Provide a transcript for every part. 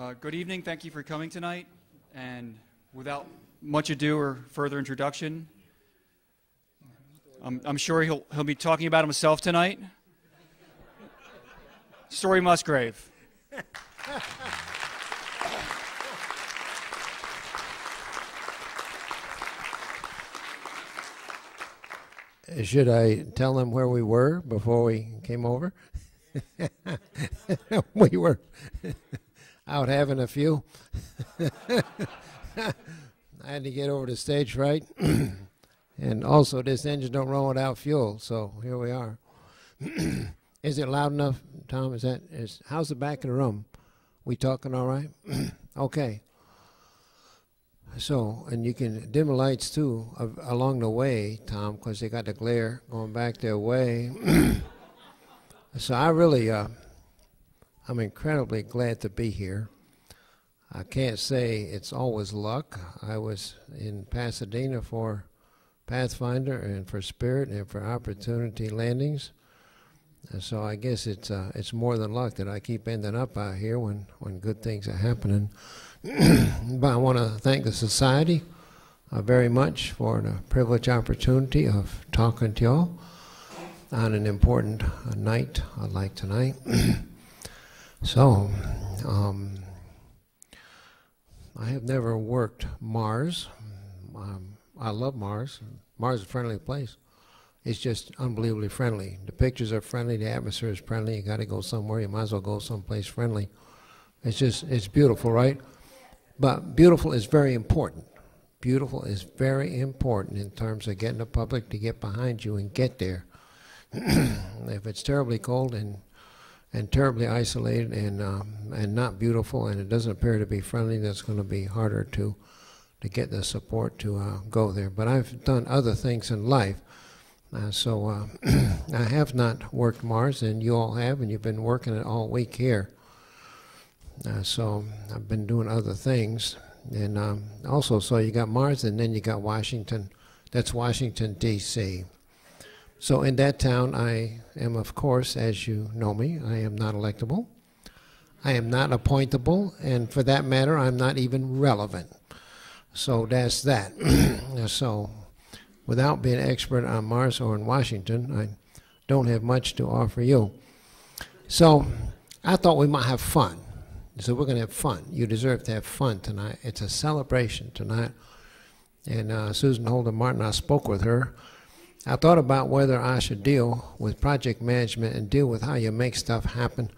Uh, good evening. Thank you for coming tonight. And without much ado or further introduction, I'm, I'm sure he'll, he'll be talking about himself tonight. Story Musgrave. Should I tell them where we were before we came over? we were out having a few. I had to get over to stage right. and also, this engine don't run without fuel, so here we are. is it loud enough, Tom? Is that is how's the back of the room? We talking all right? okay. So, and you can dim the lights too along the way, Tom, because they got the glare going back their way. so I really, uh, I'm incredibly glad to be here. I can't say it's always luck. I was in Pasadena for Pathfinder and for Spirit and for Opportunity Landings. And so I guess it's uh, it's more than luck that I keep ending up out here when, when good things are happening. but I want to thank the Society uh, very much for the privileged opportunity of talking to y'all on an important uh, night like tonight. so, um, I have never worked Mars. Um, I love Mars. Mars is a friendly place. It's just unbelievably friendly. The pictures are friendly. The atmosphere is friendly. You got to go somewhere. You might as well go someplace friendly. It's just it's beautiful, right? But beautiful is very important. Beautiful is very important in terms of getting the public to get behind you and get there. if it's terribly cold and and terribly isolated and um, and not beautiful, and it doesn't appear to be friendly, that's going to be harder to to get the support to uh, go there. But I've done other things in life, uh, so uh, I have not worked Mars, and you all have, and you've been working it all week here. Uh, so I've been doing other things, and um, also so you got Mars, and then you got Washington. That's Washington D.C. So in that town, I am, of course, as you know me, I am not electable. I am not appointable, and for that matter, I'm not even relevant. So that's that. so without being an expert on Mars or in Washington, I don't have much to offer you. So I thought we might have fun. So we're going to have fun. You deserve to have fun tonight. It's a celebration tonight. And uh, Susan Holden Martin, I spoke with her I thought about whether I should deal with project management and deal with how you make stuff happen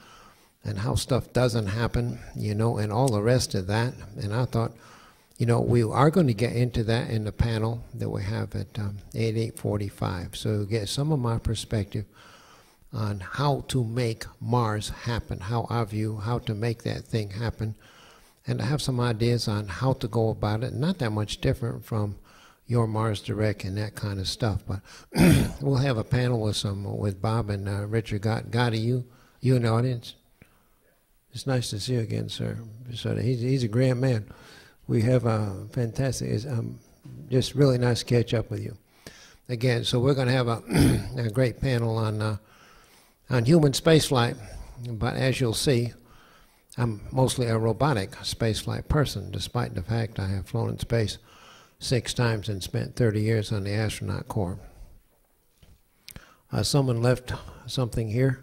and how stuff doesn't happen, you know, and all the rest of that. And I thought, you know, we are going to get into that in the panel that we have at um, 8845. So get some of my perspective on how to make Mars happen, how I view how to make that thing happen, and I have some ideas on how to go about it. Not that much different from your Mars Direct and that kind of stuff. But we'll have a panel with some with Bob and uh, Richard Got Gotti. You you in the audience? It's nice to see you again, sir. So he's he's a grand man. We have a fantastic. Um, just really nice to catch up with you again. So we're going to have a, a great panel on uh, on human spaceflight. But as you'll see, I'm mostly a robotic spaceflight person, despite the fact I have flown in space six times and spent 30 years on the astronaut corps. Uh, someone left something here.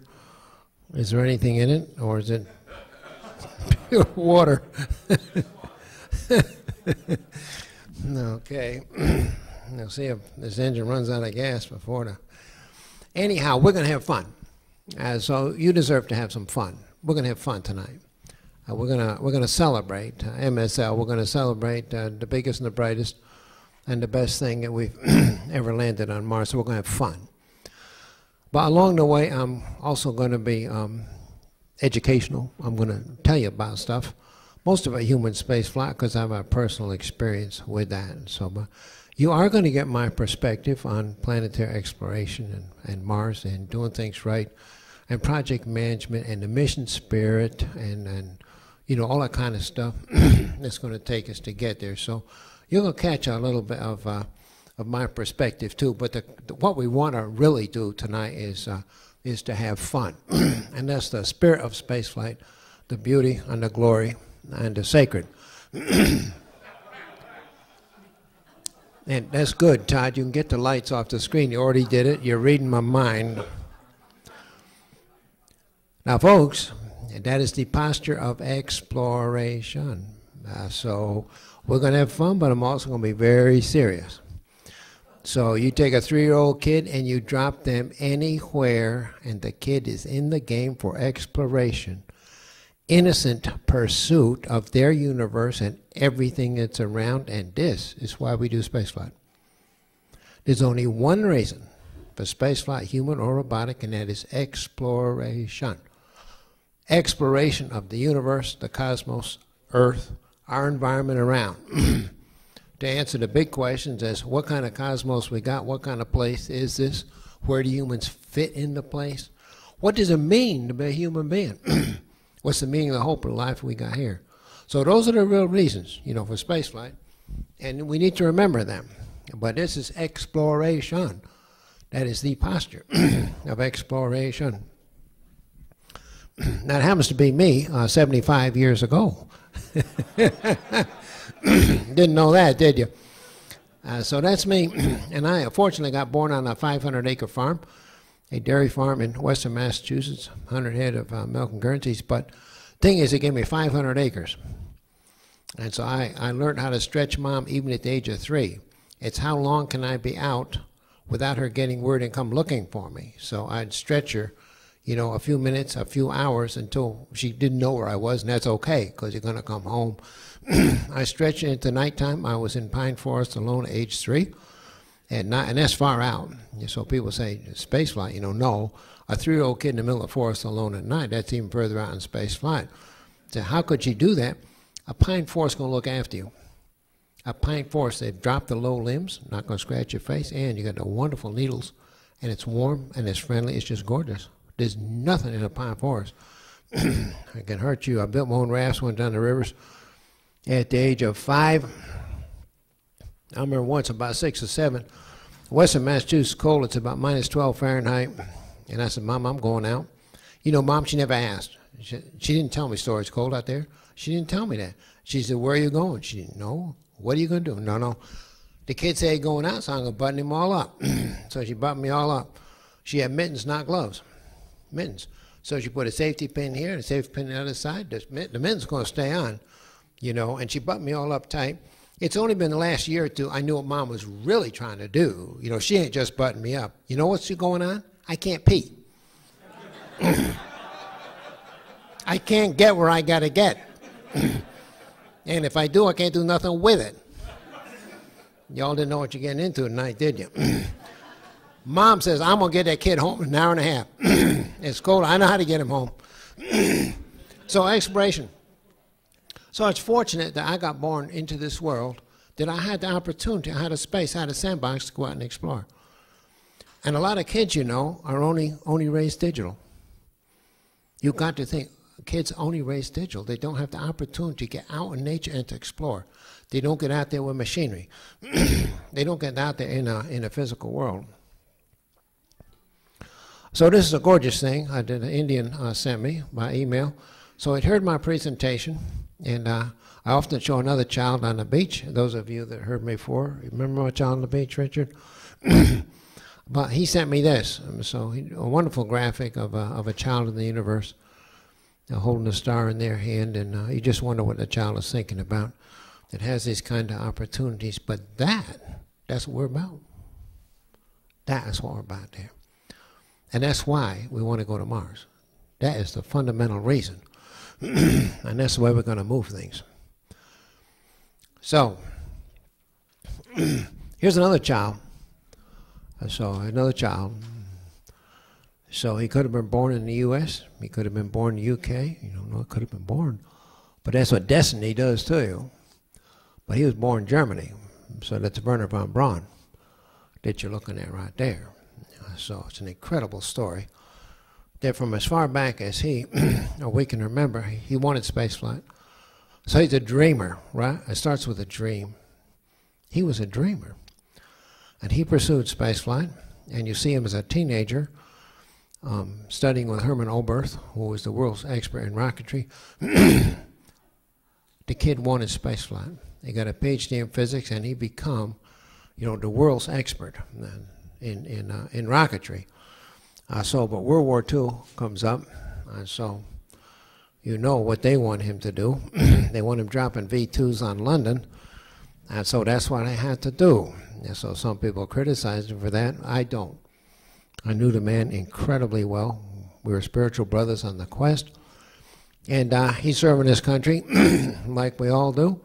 Is there anything in it, or is it pure water? okay. now see if this engine runs out of gas before the. Anyhow, we're going to have fun. Uh, so you deserve to have some fun. We're going to have fun tonight. Uh, we're going to we're going to celebrate uh, MSL. We're going to celebrate uh, the biggest and the brightest and the best thing that we've ever landed on Mars. So we're going to have fun. But along the way, I'm also going to be um, educational. I'm going to tell you about stuff. Most of it human space flight because I have a personal experience with that. So, but you are going to get my perspective on planetary exploration and, and Mars and doing things right, and project management and the mission spirit and and you know all that kind of stuff that's going to take us to get there. So you're to catch a little bit of, uh, of my perspective too. But the, the, what we want to really do tonight is, uh, is to have fun. and that's the spirit of spaceflight, the beauty and the glory and the sacred. and that's good, Todd. You can get the lights off the screen. You already did it. You're reading my mind. Now, folks, that is the posture of exploration. Uh, so we're going to have fun, but I'm also going to be very serious. So you take a three-year-old kid and you drop them anywhere, and the kid is in the game for exploration, innocent pursuit of their universe and everything that's around. And this is why we do spaceflight. There's only one reason for spaceflight, human or robotic, and that is exploration. Exploration of the universe, the cosmos, Earth, our environment around. to answer the big questions as what kind of cosmos we got, what kind of place is this, where do humans fit in the place, what does it mean to be a human being, what's the meaning of the hope of the life we got here. So those are the real reasons, you know, for spaceflight, and we need to remember them. But this is exploration. That is the posture of exploration. that happens to be me uh, 75 years ago. Didn't know that, did you? Uh, so that's me. and I fortunately got born on a 500 acre farm, a dairy farm in western Massachusetts, 100 head of uh, milk and Guernseys. But thing is, it gave me 500 acres. And so I, I learned how to stretch mom even at the age of three. It's how long can I be out without her getting word and come looking for me. So I'd stretch her, you know, a few minutes, a few hours until she didn't know where I was, and that's okay because you're going to come home I stretched into nighttime. I was in Pine Forest alone age three, at night, and that's far out. So people say space flight. You know, no, a three-year-old kid in the middle of the forest alone at night. That's even further out in space flight. So how could she do that? A pine forest going to look after you. A pine forest, they've dropped the low limbs, not going to scratch your face, and you got the wonderful needles, and it's warm and it's friendly. It's just gorgeous. There's nothing in a pine forest. it can hurt you. I built my own rafts, went down the rivers at the age of five. I remember once, about six or seven, Western Massachusetts cold, it's about minus 12 Fahrenheit. And I said, Mom, I'm going out. You know, Mom, she never asked. She, she didn't tell me story. It's cold out there. She didn't tell me that. She said, Where are you going? She didn't know. What are you going to do? No, no. The kid said going out, so I'm going to button him all up. so she buttoned me all up. She had mittens, not gloves. Mittens. So she put a safety pin here and a safety pin on the other side. The, mitten's going to stay on you know, and she buttoned me all up tight. It's only been the last year or two I knew what mom was really trying to do. You know, she ain't just buttoning me up. You know what's going on? I can't pee. I can't get where I got to get. and if I do, I can't do nothing with it. Y'all didn't know what you're getting into tonight, did you? Mom says, I'm going to get that kid home in an hour and a half. It's cold. I know how to get him home. so, exploration. So it's fortunate that I got born into this world, that I had the opportunity, I had a space, I had a sandbox to go out and explore. And a lot of kids, you know, are only, only raised digital. You've got to think, kids only raised digital. They don't have the opportunity to get out in nature and to explore. They don't get out there with machinery. they don't get out there in a, in a physical world. So this is a gorgeous thing. I did an Indian uh, sent me by email. So it heard my presentation. And uh, I often show another child on the beach. Those of you that heard me before, remember my child on the beach, Richard? but he sent me this. So he, a wonderful graphic of a, of a child in the universe uh, holding a star in their hand, and uh, you just wonder what the child is thinking about. That has these kind of opportunities, but that, that's what we're about. That is what we're about there. And that's why we want to go to Mars. That is the fundamental reason and that's the way we're going to move things. So, here's another child. So, another child. So, he could have been born in the U.S., he could have been born in the U.K., you don't know, could have been born. But that's what destiny does to you. But he was born in Germany, so that's Wernher von Braun that you're looking at right there. So, it's an incredible story that from as far back as he, or we can remember, he wanted spaceflight. So he's a dreamer, right? It starts with a dream. He was a dreamer. And he pursued spaceflight, and you see him as a teenager um, studying with Hermann Oberth, who was the world's expert in rocketry. the kid wanted spaceflight. He got a PhD in physics, and he become, you know, the world's expert in in uh, in rocketry. Uh, so, but World War II comes up, and so you know what they want him to do. they want him dropping V2s on London, and so that's what I had to do. And so some people criticize him for that. I don't. I knew the man incredibly well. We were spiritual brothers on the quest. And uh, he's serving his country like we all do.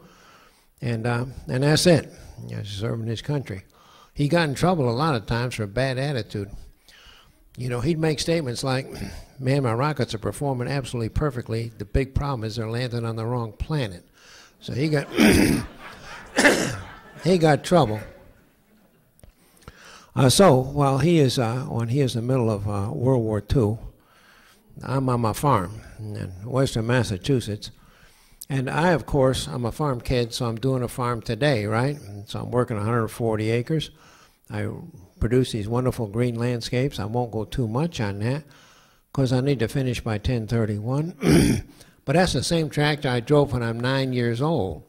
And, uh, and that's it. He's serving his country. He got in trouble a lot of times for a bad attitude. You know, he'd make statements like, man, my rockets are performing absolutely perfectly. The big problem is they're landing on the wrong planet. So he got, he got trouble. Uh, so while he is uh, when he is in the middle of uh, World War II, I'm on my farm in western Massachusetts, and I, of course, I'm a farm kid, so I'm doing a farm today, right? So I'm working 140 acres. I produce these wonderful green landscapes. I won't go too much on that because I need to finish by 10:31. but that's the same tractor I drove when I'm nine years old.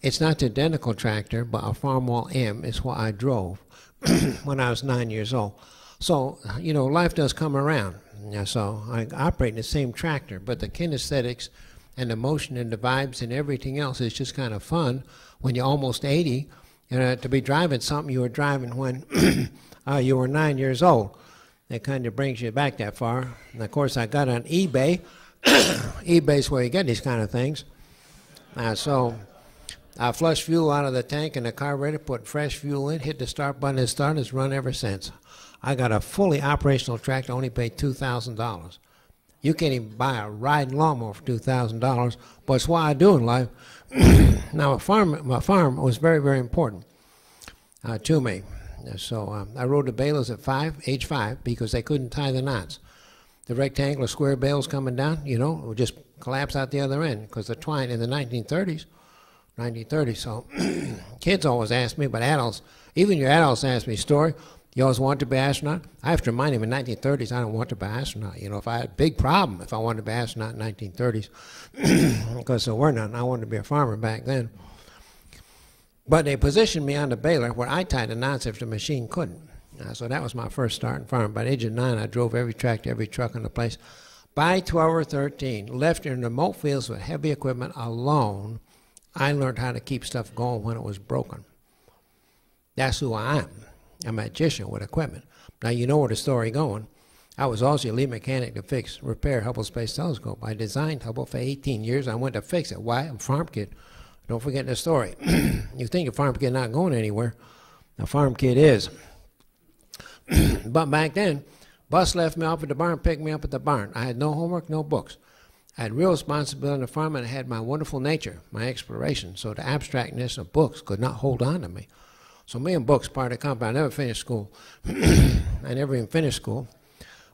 It's not the identical tractor, but a Farmall M is what I drove. when I was nine years old. So, you know, life does come around. So I operate in the same tractor, but the kinesthetics and the motion and the vibes and everything else is just kind of fun when you're almost 80. You know, to be driving something you were driving when uh, you were nine years old. That kind of brings you back that far. And of course, I got on eBay. eBay's where you get these kind of things. Uh, so I flushed fuel out of the tank and the carburetor, put fresh fuel in, hit the start button, and started. It's run ever since. I got a fully operational tractor, only paid $2,000. You can't even buy a riding lawnmower for $2,000, but it's what I do in life. now, my farm, my farm was very, very important uh, to me. So um, I rode the balers at five, age five, because they couldn't tie the knots. The rectangular square bales coming down, you know, would just collapse out the other end because the twine in the 1930s 1930. So kids always ask me, but adults, even your adults ask me, story, you always want to be astronaut? I have to remind him in 1930s, I don't want to be astronaut. You know, if I had a big problem if I wanted to be astronaut in 1930s, because there were none. I wanted to be a farmer back then. But they positioned me on the baler where I tied the knots if the machine couldn't. Uh, so that was my first start in farming. By the age of nine, I drove every tractor, every truck in the place. By 12 or 13, left in remote fields with heavy equipment alone, I learned how to keep stuff going when it was broken. That's who I am. A magician with equipment. Now you know where the story going. I was also a lead mechanic to fix, repair Hubble Space Telescope. I designed Hubble for 18 years. I went to fix it. Why? I'm a farm kid. Don't forget the story. you think a farm kid not going anywhere. A farm kid is. but back then, bus left me off at the barn, picked me up at the barn. I had no homework, no books. I had real responsibility on the farm, and I had my wonderful nature, my exploration. So the abstractness of books could not hold on to me. So me and books part of the compound. I never finished school. I never even finished school.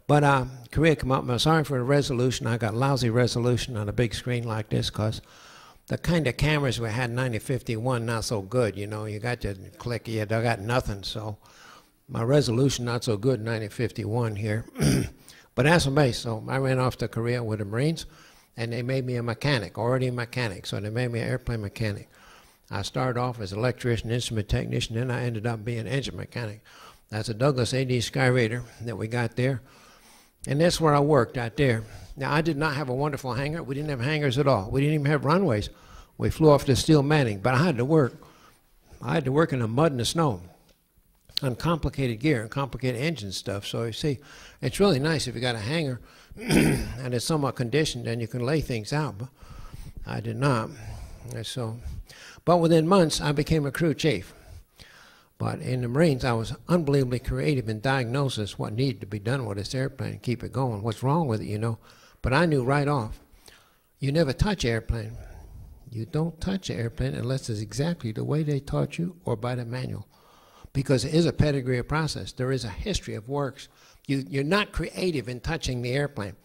But uh, Korea come up. I'm sorry for the resolution. I got lousy resolution on a big screen like this because the kind of cameras we had in 9051 not so good. You know, you got your click, you got nothing. So my resolution not so good in 9051 here. but that's a base. So I ran off to Korea with the Marines and they made me a mechanic, already a mechanic. So they made me an airplane mechanic. I started off as electrician, instrument technician, then I ended up being engine mechanic. That's a Douglas AD Skyraider that we got there. And that's where I worked out there. Now, I did not have a wonderful hangar. We didn't have hangars at all. We didn't even have runways. We flew off the steel matting, but I had to work. I had to work in the mud and the snow on complicated gear and complicated engine stuff. So you see, it's really nice if you got a hangar and it's somewhat conditioned and you can lay things out. But I did not. And so, but within months, I became a crew chief. But in the Marines, I was unbelievably creative in diagnosis what needed to be done with this airplane, keep it going, what's wrong with it, you know. But I knew right off, you never touch airplane. You don't touch an airplane unless it's exactly the way they taught you or by the manual. Because it is a pedigree of process. There is a history of works you, you're not creative in touching the airplane.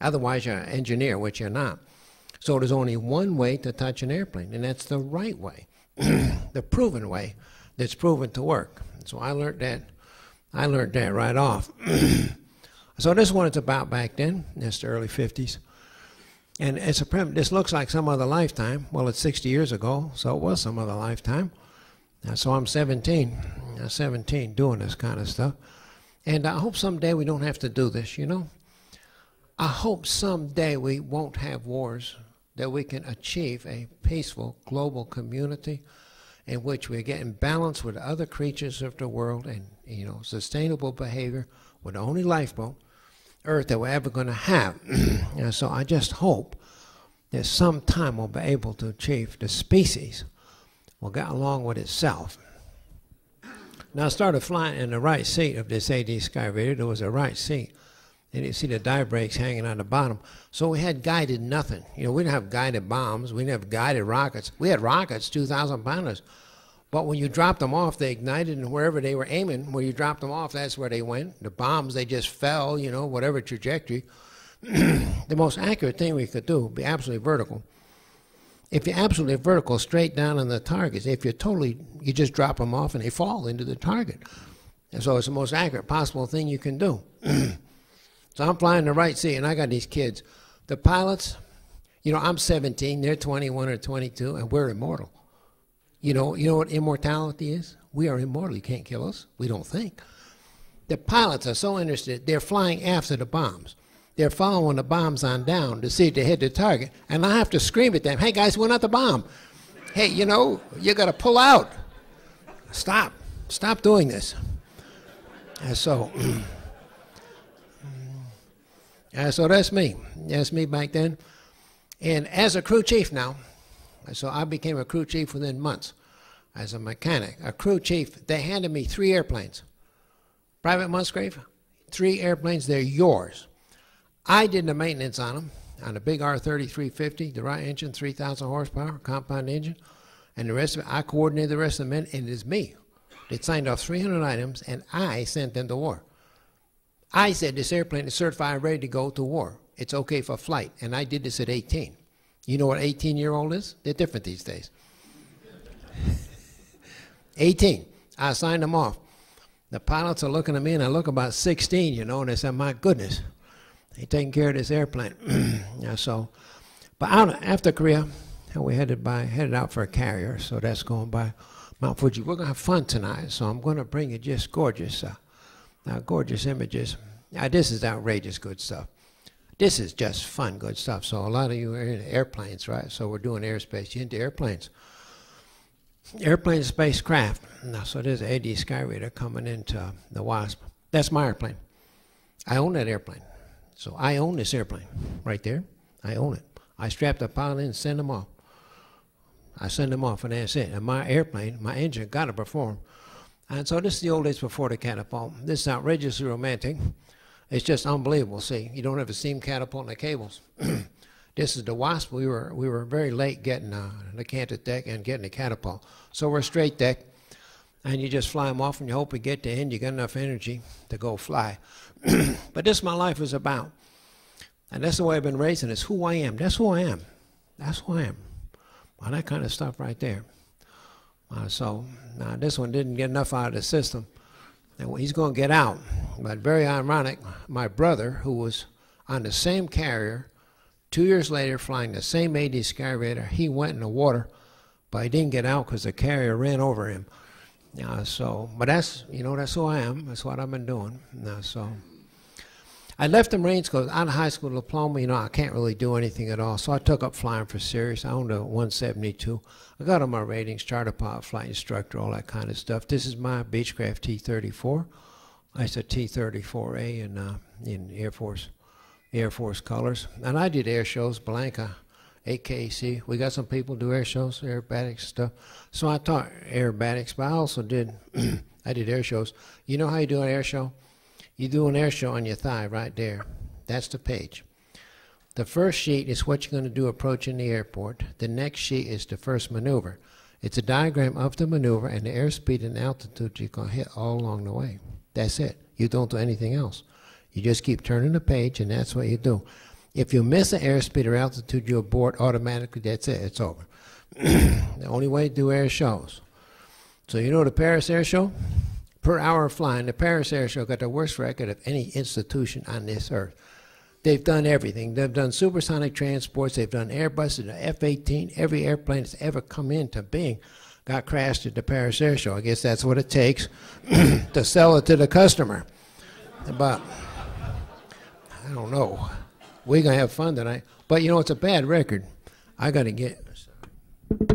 Otherwise, you're an engineer, which you're not. So there's only one way to touch an airplane, and that's the right way, the proven way that's proven to work. So I learned that. I learned that right off. so this is what it's about back then. That's the early 50s. And it's a prim- this looks like some other lifetime. Well, it's 60 years ago, so it was some other lifetime. Uh, so I'm 17, uh, 17 doing this kind of stuff. And I hope someday we don't have to do this, you know? I hope someday we won't have wars, that we can achieve a peaceful global community in which we're getting balance with other creatures of the world and, you know, sustainable behavior with the only lifeboat, Earth, that we're ever going to have. and so I just hope that sometime we'll be able to achieve the species will get along with itself. Now I started flying in the right seat of this AD Skyraider. There was a right seat. And you see the dive brakes hanging on the bottom. So we had guided nothing. You know, we didn't have guided bombs. We didn't have guided rockets. We had rockets, 2,000 pounders. But when you dropped them off, they ignited, and wherever they were aiming, where you dropped them off, that's where they went. The bombs, they just fell, you know, whatever trajectory. the most accurate thing we could do be absolutely vertical. If you're absolutely vertical, straight down on the targets, if you're totally, you just drop them off and they fall into the target. And so it's the most accurate possible thing you can do. so I'm flying the right seat, and I got these kids. The pilots, you know, I'm 17, they're 21 or 22, and we're immortal. You know, you know what immortality is? We are immortal. You can't kill us. We don't think. The pilots are so interested, they're flying after the bombs they're following the bombs on down to see if they hit the target. And I have to scream at them, hey guys, we're not the bomb. Hey, you know, you got to pull out. Stop. Stop doing this. And so, and so that's me. That's me back then. And as a crew chief now, so I became a crew chief within months as a mechanic. A crew chief, they handed me three airplanes. Private Musgrave, three airplanes, they're yours. I did the maintenance on them, on a big R3350, the Wright engine, 3,000 horsepower, compound engine, and the rest of it, I coordinated the rest of the men, and it is me. They signed off 300 items, and I sent them to war. I said this airplane is certified ready to go to war. It's okay for flight, and I did this at 18. You know what 18 year old is? They're different these days. 18. I signed them off. The pilots are looking at me, and I look about 16, you know, and they said, my goodness, he taking care of this airplane. yeah, so, but out after Korea, we headed by headed out for a carrier. So that's going by Mount Fuji. We're gonna have fun tonight. So I'm gonna bring you just gorgeous, uh, uh, gorgeous images. Now this is outrageous good stuff. This is just fun good stuff. So a lot of you are in airplanes, right? So we're doing airspace. You into airplanes. Airplane spacecraft. Now, so there's AD Skyraider coming into the WASP. That's my airplane. I own that airplane. So I own this airplane right there. I own it. I strap the pilot in and send them off. I send them off, and that's it. And my airplane, my engine, got to perform. And so this is the old days before the catapult. This is outrageously romantic. It's just unbelievable. See, you don't have a steam catapult and the cables. this is the Wasp. We were we were very late getting uh, the canted deck and getting the catapult. So we're straight deck, and you just fly them off, and you hope you get to end. You got enough energy to go fly. but this my life is about. And that's the way I've been raising. It's who I am. That's who I am. That's who I am. Well, that kind of stuff right there. Uh, so this one didn't get enough out of the system. And he's going to get out. But very ironic, my brother, who was on the same carrier, two years later flying the same AD Skyraider, he went in the water, but he didn't get out because the carrier ran over him. Uh, so, but that's you know that's who I am. That's what I've been doing. Uh, so. I left the Marines because out of high school diploma, you know, I can't really do anything at all. So I took up flying for serious. I owned a 172. I got all my ratings, charter pilot, flight instructor, all that kind of stuff. This is my Beechcraft T-34. It's a T-34A in, uh, in Air Force Air Force colors. And I did air shows, Blanca, AKC. We got some people do air shows, aerobatics stuff. So I taught aerobatics, but I also did, I did air shows. You know how you do an air show? You do an air show on your thigh right there. That's the page. The first sheet is what you're going to do approaching the airport. The next sheet is the first maneuver. It's a diagram of the maneuver and the airspeed and altitude you're going to hit all along the way. That's it. You don't do anything else. You just keep turning the page, and that's what you do. If you miss the airspeed or altitude, you abort automatically. That's it. It's over. the only way to do air shows. So you know the Paris Air Show? Per hour flying, the Paris Air Show got the worst record of any institution on this earth. They've done everything. They've done supersonic transports. They've done Airbus and F-18. Every airplane that's ever come into being got crashed at the Paris Air Show. I guess that's what it takes to sell it to the customer. But I don't know. We're gonna have fun tonight. But you know, it's a bad record. I got to get. Uh,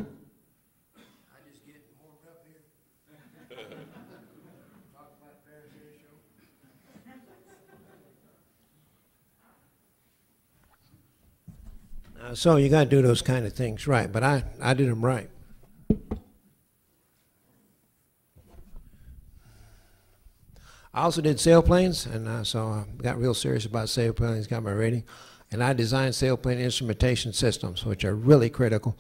so you got to do those kind of things right. But I, I did them right. I also did sailplanes, and uh, so I got real serious about sailplanes, got my rating. And I designed sailplane instrumentation systems, which are really critical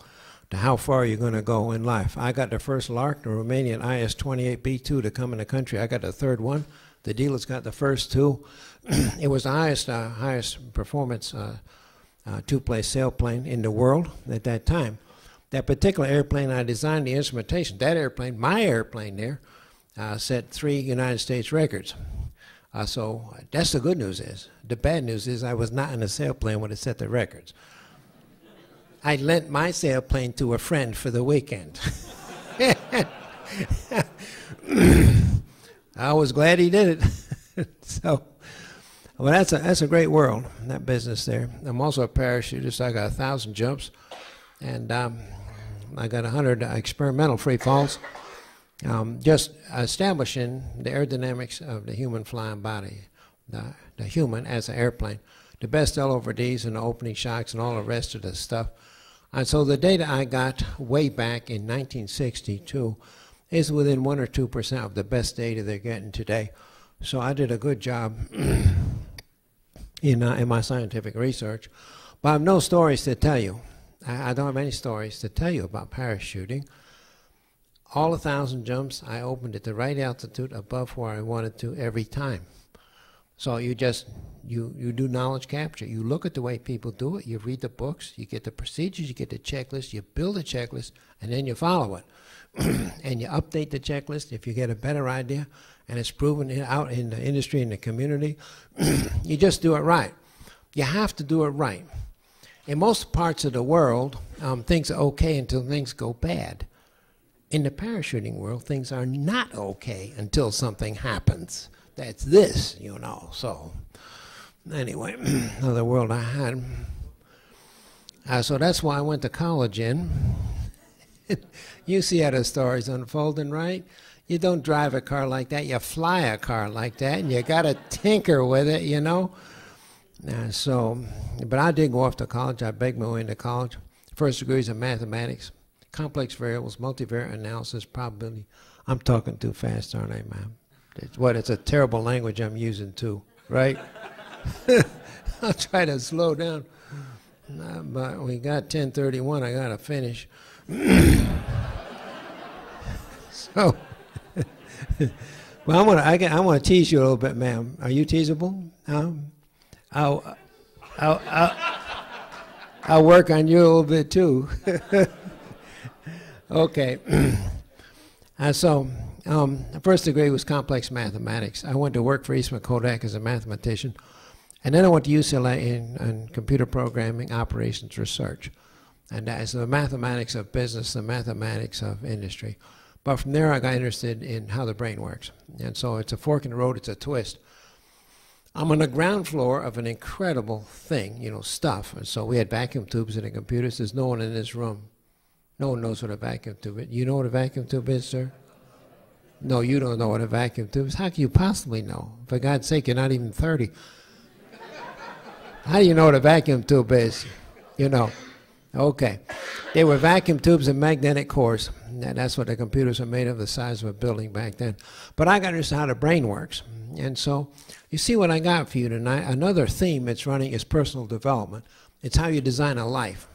to how far you're going to go in life. I got the first Lark, the Romanian IS-28B2 to come in the country. I got the third one. The dealers got the first two. it was the highest, uh, highest performance uh, uh, two-place sailplane in the world at that time. That particular airplane, I designed the instrumentation. That airplane, my airplane there, uh, set three United States records. Uh, so that's the good news is. The bad news is I was not in a sailplane when it set the records. I lent my sailplane to a friend for the weekend. I was glad he did it. so, well, that's a that's a great world, that business there. I'm also a parachutist. I got a thousand jumps, and um, I got a hundred experimental free falls um, just establishing the aerodynamics of the human flying body, the, the human as an airplane, the best L over Ds and the opening shocks and all the rest of the stuff. And so the data I got way back in 1962 is within 1 or 2% of the best data they're getting today. So I did a good job in, uh, in my scientific research. But I have no stories to tell you. I, I don't have any stories to tell you about parachuting all a thousand jumps, I opened at the right altitude above where I wanted to every time. So you just you you do knowledge capture. You look at the way people do it. You read the books. You get the procedures. You get the checklist. You build a checklist, and then you follow it. and you update the checklist if you get a better idea, and it's proven out in the industry and the community. you just do it right. You have to do it right. In most parts of the world, um, things are okay until things go bad in the parachuting world, things are not okay until something happens. That's this, you know. So, anyway, another world I had. Uh, so that's why I went to college in. you see how the story's unfolding, right? You don't drive a car like that. You fly a car like that, and you got to tinker with it, you know. Uh, so, but I did go off to college. I begged my way into college. First degrees in mathematics complex variables, multivariate analysis, probability. I'm talking too fast, aren't I, ma'am? It's what? It's a terrible language I'm using too, right? I'll try to slow down. Uh, but we got 1031. I got to finish. so, well, I want to. I, I want to tease you a little bit, ma'am. Are you teasable? Um, I'll, I'll, I'll, I'll work on you a little bit too. Okay. uh, so, um, first degree was complex mathematics. I went to work for Eastman Kodak as a mathematician. And then I went to UCLA in, in computer programming operations research. And that is the mathematics of business, the mathematics of industry. But from there, I got interested in how the brain works. And so it's a fork in the road, it's a twist. I'm on the ground floor of an incredible thing, you know, stuff. And so we had vacuum tubes in the computers. There's no one in this room no one knows what a vacuum tube is. You know what a vacuum tube is, sir? No, you don't know what a vacuum tube is. How can you possibly know? For God's sake, you're not even 30. How do you know what a vacuum tube is? You know. Okay. They were vacuum tubes and magnetic cores. And that's what the computers were made of, the size of a building back then. But I got to understand how the brain works. And so you see what I got for you tonight. Another theme that's running is personal development. It's how you design a life.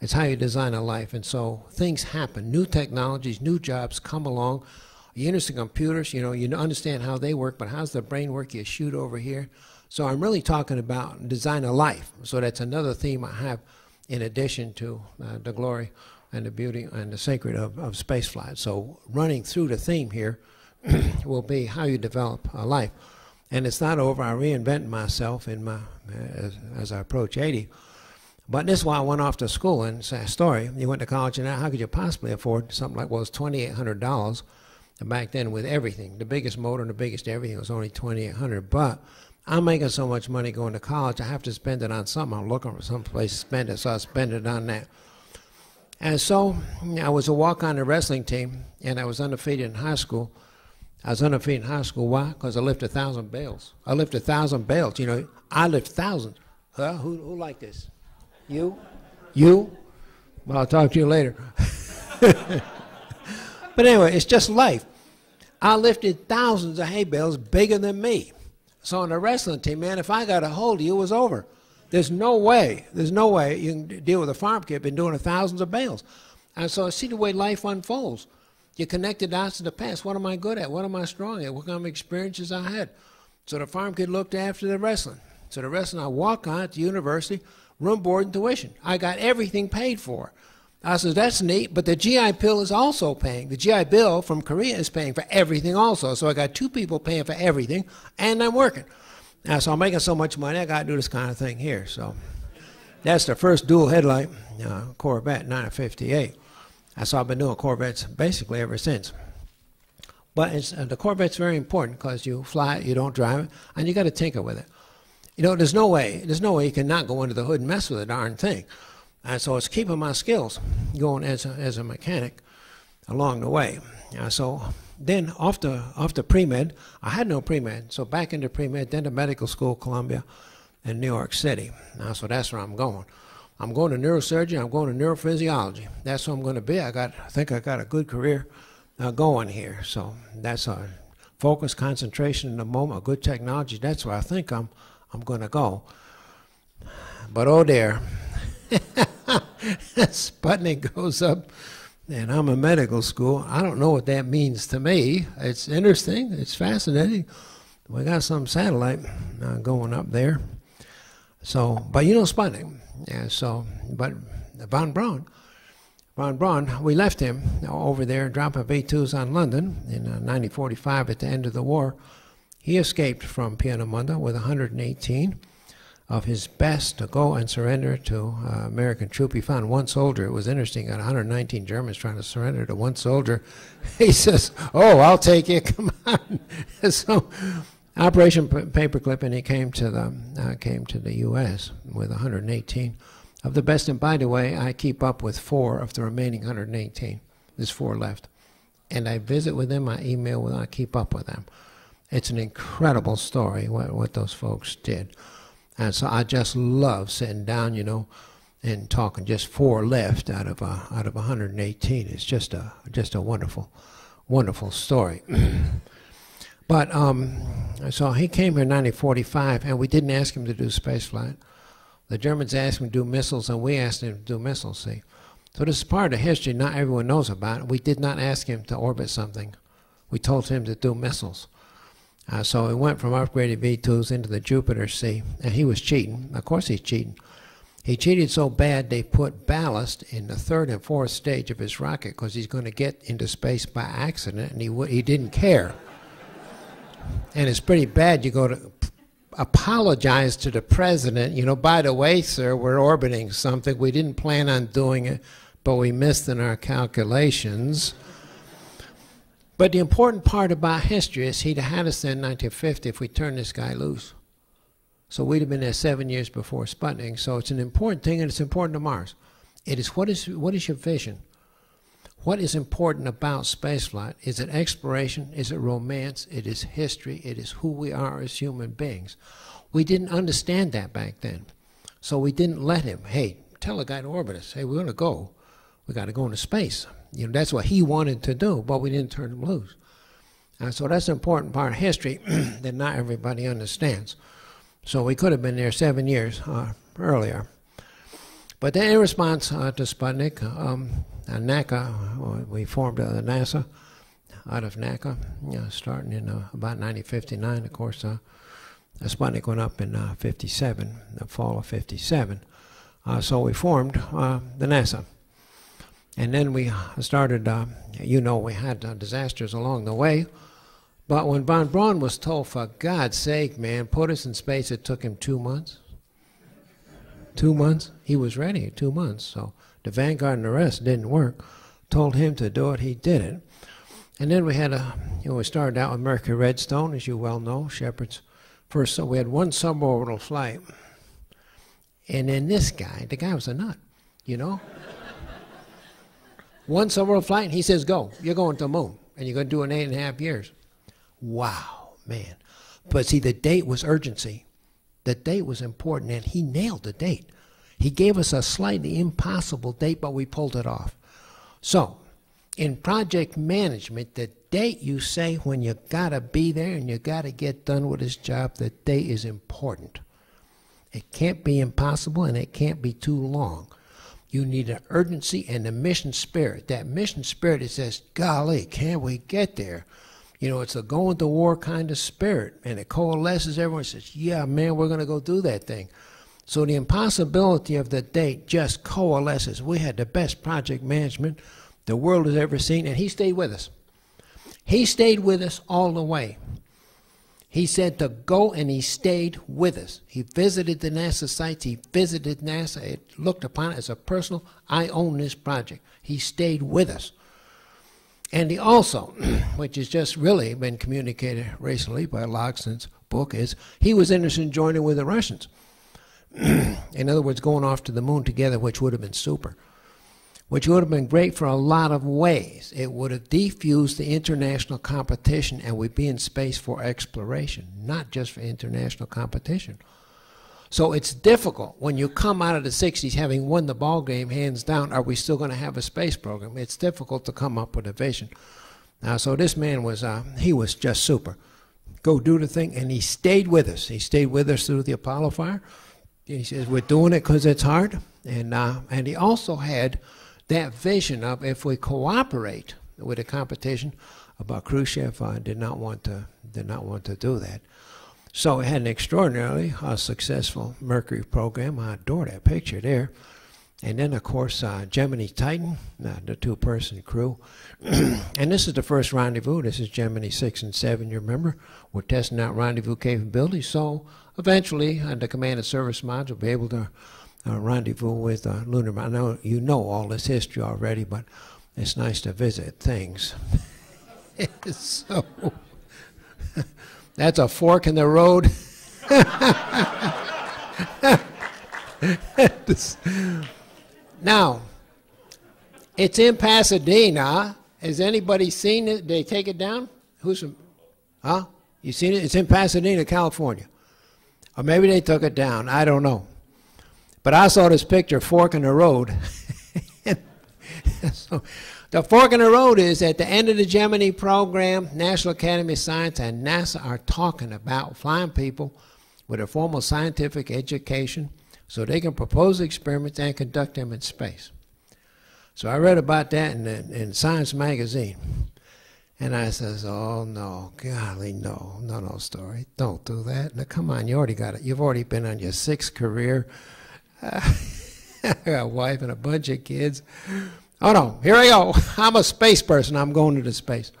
It's how you design a life. And so things happen. New technologies, new jobs come along. You're interested in computers, you know, you understand how they work, but how's the brain work? You shoot over here. So I'm really talking about design a life. So that's another theme I have in addition to uh, the glory and the beauty and the sacred of, of spaceflight. So running through the theme here will be how you develop a life. And it's not over. I reinvent myself in my as, as I approach 80. But this is why I went off to school and a story. You went to college and how could you possibly afford something like, well, it's $2,800 back then with everything. The biggest motor and the biggest everything was only 2800 But I'm making so much money going to college, I have to spend it on something. I'm looking for some place to spend it, so I spend it on that. And so I was a walk on the wrestling team, and I was undefeated in high school. I was undefeated in high school. Why? Because I lifted a thousand bales. I lifted a thousand bales. You know, I lift thousands. Huh? Who, who like this? You? You? Well, I'll talk to you later. but anyway, it's just life. I lifted thousands of hay bales bigger than me. So on the wrestling team, man, if I got a hold of you, it was over. There's no way, there's no way you can deal with a farm kid been doing thousands of bales. And so I see the way life unfolds. You connect the dots to the past. What am I good at? What am I strong at? What kind of experiences I had? So the farm kid looked after the wrestling. So the wrestling, I walk on at the university, room, board, and tuition. I got everything paid for. I said, that's neat, but the GI Bill is also paying. The GI Bill from Korea is paying for everything also. So I got two people paying for everything, and I'm working. Now, so I'm making so much money, I got to do this kind of thing here. So that's the first dual headlight uh, Corvette, 958. So I've been doing Corvettes basically ever since. But uh, the Corvette's very important because you fly it, you don't drive it, and you got to tinker with it. You know, there's no way, there's no way you can not go under the hood and mess with the darn thing. And so it's keeping my skills going as a, as a mechanic along the way. Uh, so then after after pre-med, I had no pre-med. So back into pre-med, then to medical school, Columbia, in New York City. Now, so that's where I'm going. I'm going to neurosurgery. I'm going to neurophysiology. That's what I'm going to be. I got, I think I got a good career uh, going here. So that's a focus, concentration in the moment, good technology. That's where I think I'm, I'm going to go. But oh there, Sputnik goes up, and I'm a medical school. I don't know what that means to me. It's interesting. It's fascinating. We got some satellite uh, going up there. So, but you know Sputnik. Yeah. So, but von Braun, von Braun, we left him over there dropping V2s on London in uh, 1945 at the end of the war. He escaped from Peenemünde with 118 of his best to go and surrender to uh, American troop. He found one soldier. It was interesting. Got 119 Germans trying to surrender to one soldier. He says, "Oh, I'll take it. Come on." so, Operation Paperclip, and he came to the uh, came to the U.S. with 118 of the best. And by the way, I keep up with four of the remaining 118. There's four left, and I visit with them. I email with. Them, I keep up with them. It's an incredible story what what those folks did. And so I just love sitting down, you know, and talking. Just four left out of uh, out of 118. It's just a just a wonderful, wonderful story. but um, so he came here in 1945, and we didn't ask him to do spaceflight. The Germans asked him to do missiles, and we asked him to do missiles. See, so this is part of history not everyone knows about. We did not ask him to orbit something. We told him to do missiles. Uh, so it went from upgraded V2s into the Jupiter C, and he was cheating. Of course, he's cheating. He cheated so bad they put ballast in the third and fourth stage of his rocket because he's going to get into space by accident, and he he didn't care. and it's pretty bad. You go to apologize to the president. You know, by the way, sir, we're orbiting something. We didn't plan on doing it, but we missed in our calculations. But the important part about history is he'd have had us there in 1950 if we turned this guy loose. So we'd have been there seven years before Sputnik. So it's an important thing, and it's important to Mars. It is what is what is your vision? What is important about spaceflight? Is it exploration? Is it romance? It is history. It is who we are as human beings. We didn't understand that back then. So we didn't let him, hey, tell a guy to orbit us, hey, we're going to go. We got to go into space. You know, that's what he wanted to do, but we didn't turn him loose. And so that's an important part of history that not everybody understands. So we could have been there seven years uh, earlier. But then in response uh, to Sputnik, um, NACA, uh, we formed uh, NASA out of NACA, you know, starting in uh, about 1959. Of course, uh, Sputnik went up in 57, the fall of 57. so we formed the NASA. And then we started, uh, you know, we had uh, disasters along the way. But when von Braun was told, for God's sake, man, put us in space, it took him two months. Two months. He was ready, two months. So the Vanguard and the rest didn't work. Told him to do it, he did it. And then we had a, you know, we started out with Mercury Redstone, as you well know, Shepard's first. So we had one suborbital flight. And then this guy, the guy was a nut, you know? One suborbital flight, and he says, go, you're going to the moon, and you're going to do it in eight and a half years. Wow, man. But see, the date was urgency. The date was important, and he nailed the date. He gave us a slightly impossible date, but we pulled it off. So, in project management, the date you say when you gotta be there and you gotta get done with this job, the date is important. It can't be impossible and it can't be too long. You need an urgency and a mission spirit. That mission spirit that says, golly, can we get there? You know, it's a going to war kind of spirit, and it coalesces. Everyone says, yeah, man, we're going to go do that thing. So the impossibility of the date just coalesces. We had the best project management the world has ever seen, and he stayed with us. He stayed with us all the way. He said to go, and he stayed with us. He visited the NASA sites. He visited NASA. It looked upon it as a personal, I own this project. He stayed with us. And he also, which has just really been communicated recently by Logsdon's book, is he was interested in joining with the Russians. in other words, going off to the moon together, which would have been super. Which would have been great for a lot of ways. It would have defused the international competition and we'd be in space for exploration, not just for international competition. So it's difficult when you come out of the 60s having won the ball game hands down, are we still going to have a space program? It's difficult to come up with a vision. Now, so this man was, uh, he was just super. Go do the thing, and he stayed with us. He stayed with us through the Apollo fire. He says, we're doing it because it's hard. And, uh, and he also had that vision of if we cooperate with the competition, but Khrushchev uh, did not want to did not want to do that. So it had an extraordinarily uh, successful Mercury program. I adore that picture there. And then, of course, uh, Gemini Titan, uh, the two person crew. and this is the first rendezvous. This is Gemini 6 and 7, you remember? We're testing out rendezvous capability. So eventually, uh, the command and service mods will be able to uh, rendezvous with uh, lunar. I know you know all this history already, but it's nice to visit things. so. That's a fork in the road. now, it's in Pasadena. Has anybody seen it? Did they take it down? Who's from? Huh? You seen it? It's in Pasadena, California. Or maybe they took it down. I don't know. But I saw this picture, fork in the road. so, the fork in the road is at the end of the Gemini program, National Academy of Science and NASA are talking about flying people with a formal scientific education so they can propose experiments and conduct them in space. So I read about that in, in Science magazine. And I says, oh no, golly, no, no, no, story. Don't do that. Now come on, you already got it. You've already been on your sixth career. Uh, a wife and a bunch of kids. Oh no, here I go. I'm a space person. I'm going to the space.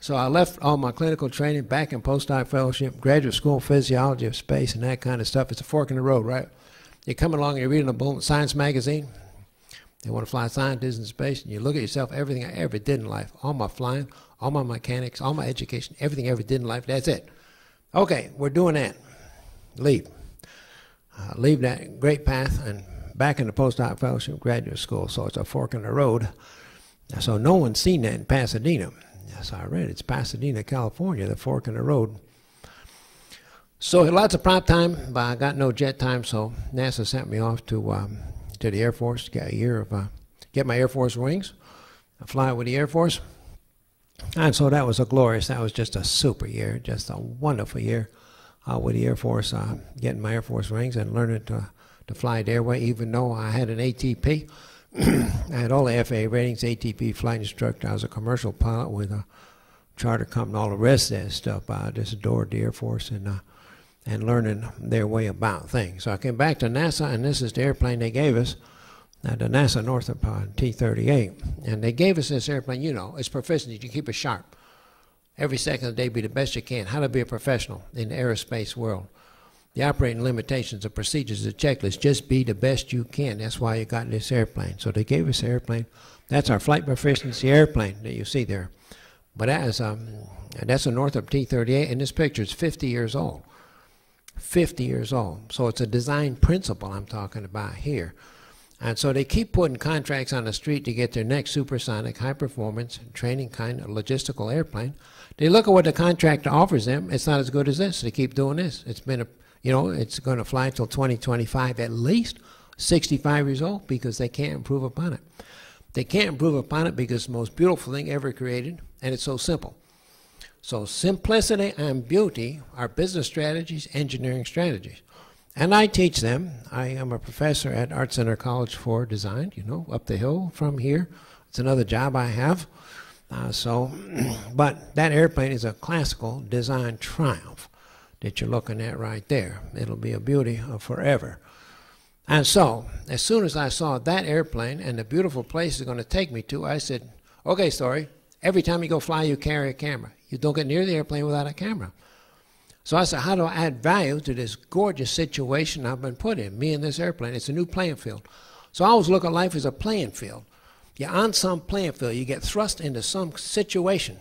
So I left all my clinical training back in postdoc fellowship, graduate school physiology of space and that kind of stuff. It's a fork in the road, right? You're coming along and you're reading a book, science magazine. They want to fly scientists in space, and you look at yourself, everything I ever did in life, all my flying, all my mechanics, all my education, everything I ever did in life, that's it. Okay, we're doing that. Leave. Uh, leave that great path and back into the postdoc fellowship graduate school, so it's a fork in the road. So no one's seen that in Pasadena. Yes, I read it's Pasadena, California, the fork in the road. So lots of prop time, but I got no jet time, so NASA sent me off to um, to the Air Force to get a year of uh, get my Air Force wings, I fly with the Air Force. And so that was a glorious, that was just a super year, just a wonderful year uh, with the Air Force, uh, getting my Air Force wings and learning to to fly at Airway, even though I had an ATP. I had all the FAA ratings, ATP flight instructor. I was a commercial pilot with a charter company, all the rest of that stuff. I just adored the Air Force and uh, and learning their way about things. So I came back to NASA, and this is the airplane they gave us, the NASA Northrop uh, T-38. And they gave us this airplane, you know, it's proficiency. You keep it sharp. Every second of the day, be the best you can. How to be a professional in the aerospace world. The operating limitations, the procedures, the checklist. Just be the best you can. That's why you got this airplane. So they gave us airplane. That's our flight proficiency airplane that you see there. But is um, that's a Northrop T-38, and this picture is 50 years old. 50 years old. So it's a design principle I'm talking about here. And so they keep putting contracts on the street to get their next supersonic, high performance, training kind of logistical airplane. They look at what the contractor offers them. It's not as good as this. They keep doing this. It's been a, you know, it's going to fly until 2025 at least, 65 years old, because they can't improve upon it. They can't improve upon it because it's the most beautiful thing ever created, and it's so simple. So simplicity and beauty are business strategies, engineering strategies. And I teach them. I am a professor at Art Center College for Design, you know, up the hill from here. It's another job I have. Uh, so, but that airplane is a classical design triumph that you're looking at right there. It'll be a beauty of forever. And so, as soon as I saw that airplane and the beautiful place it's going to take me to, I said, okay, Story, every time you go fly, you carry a camera. You don't get near the airplane without a camera. So I said, how do I add value to this gorgeous situation I've been put in, me and this airplane? It's a new playing field. So I always look at life as a playing field. You're on some playing field. You get thrust into some situation,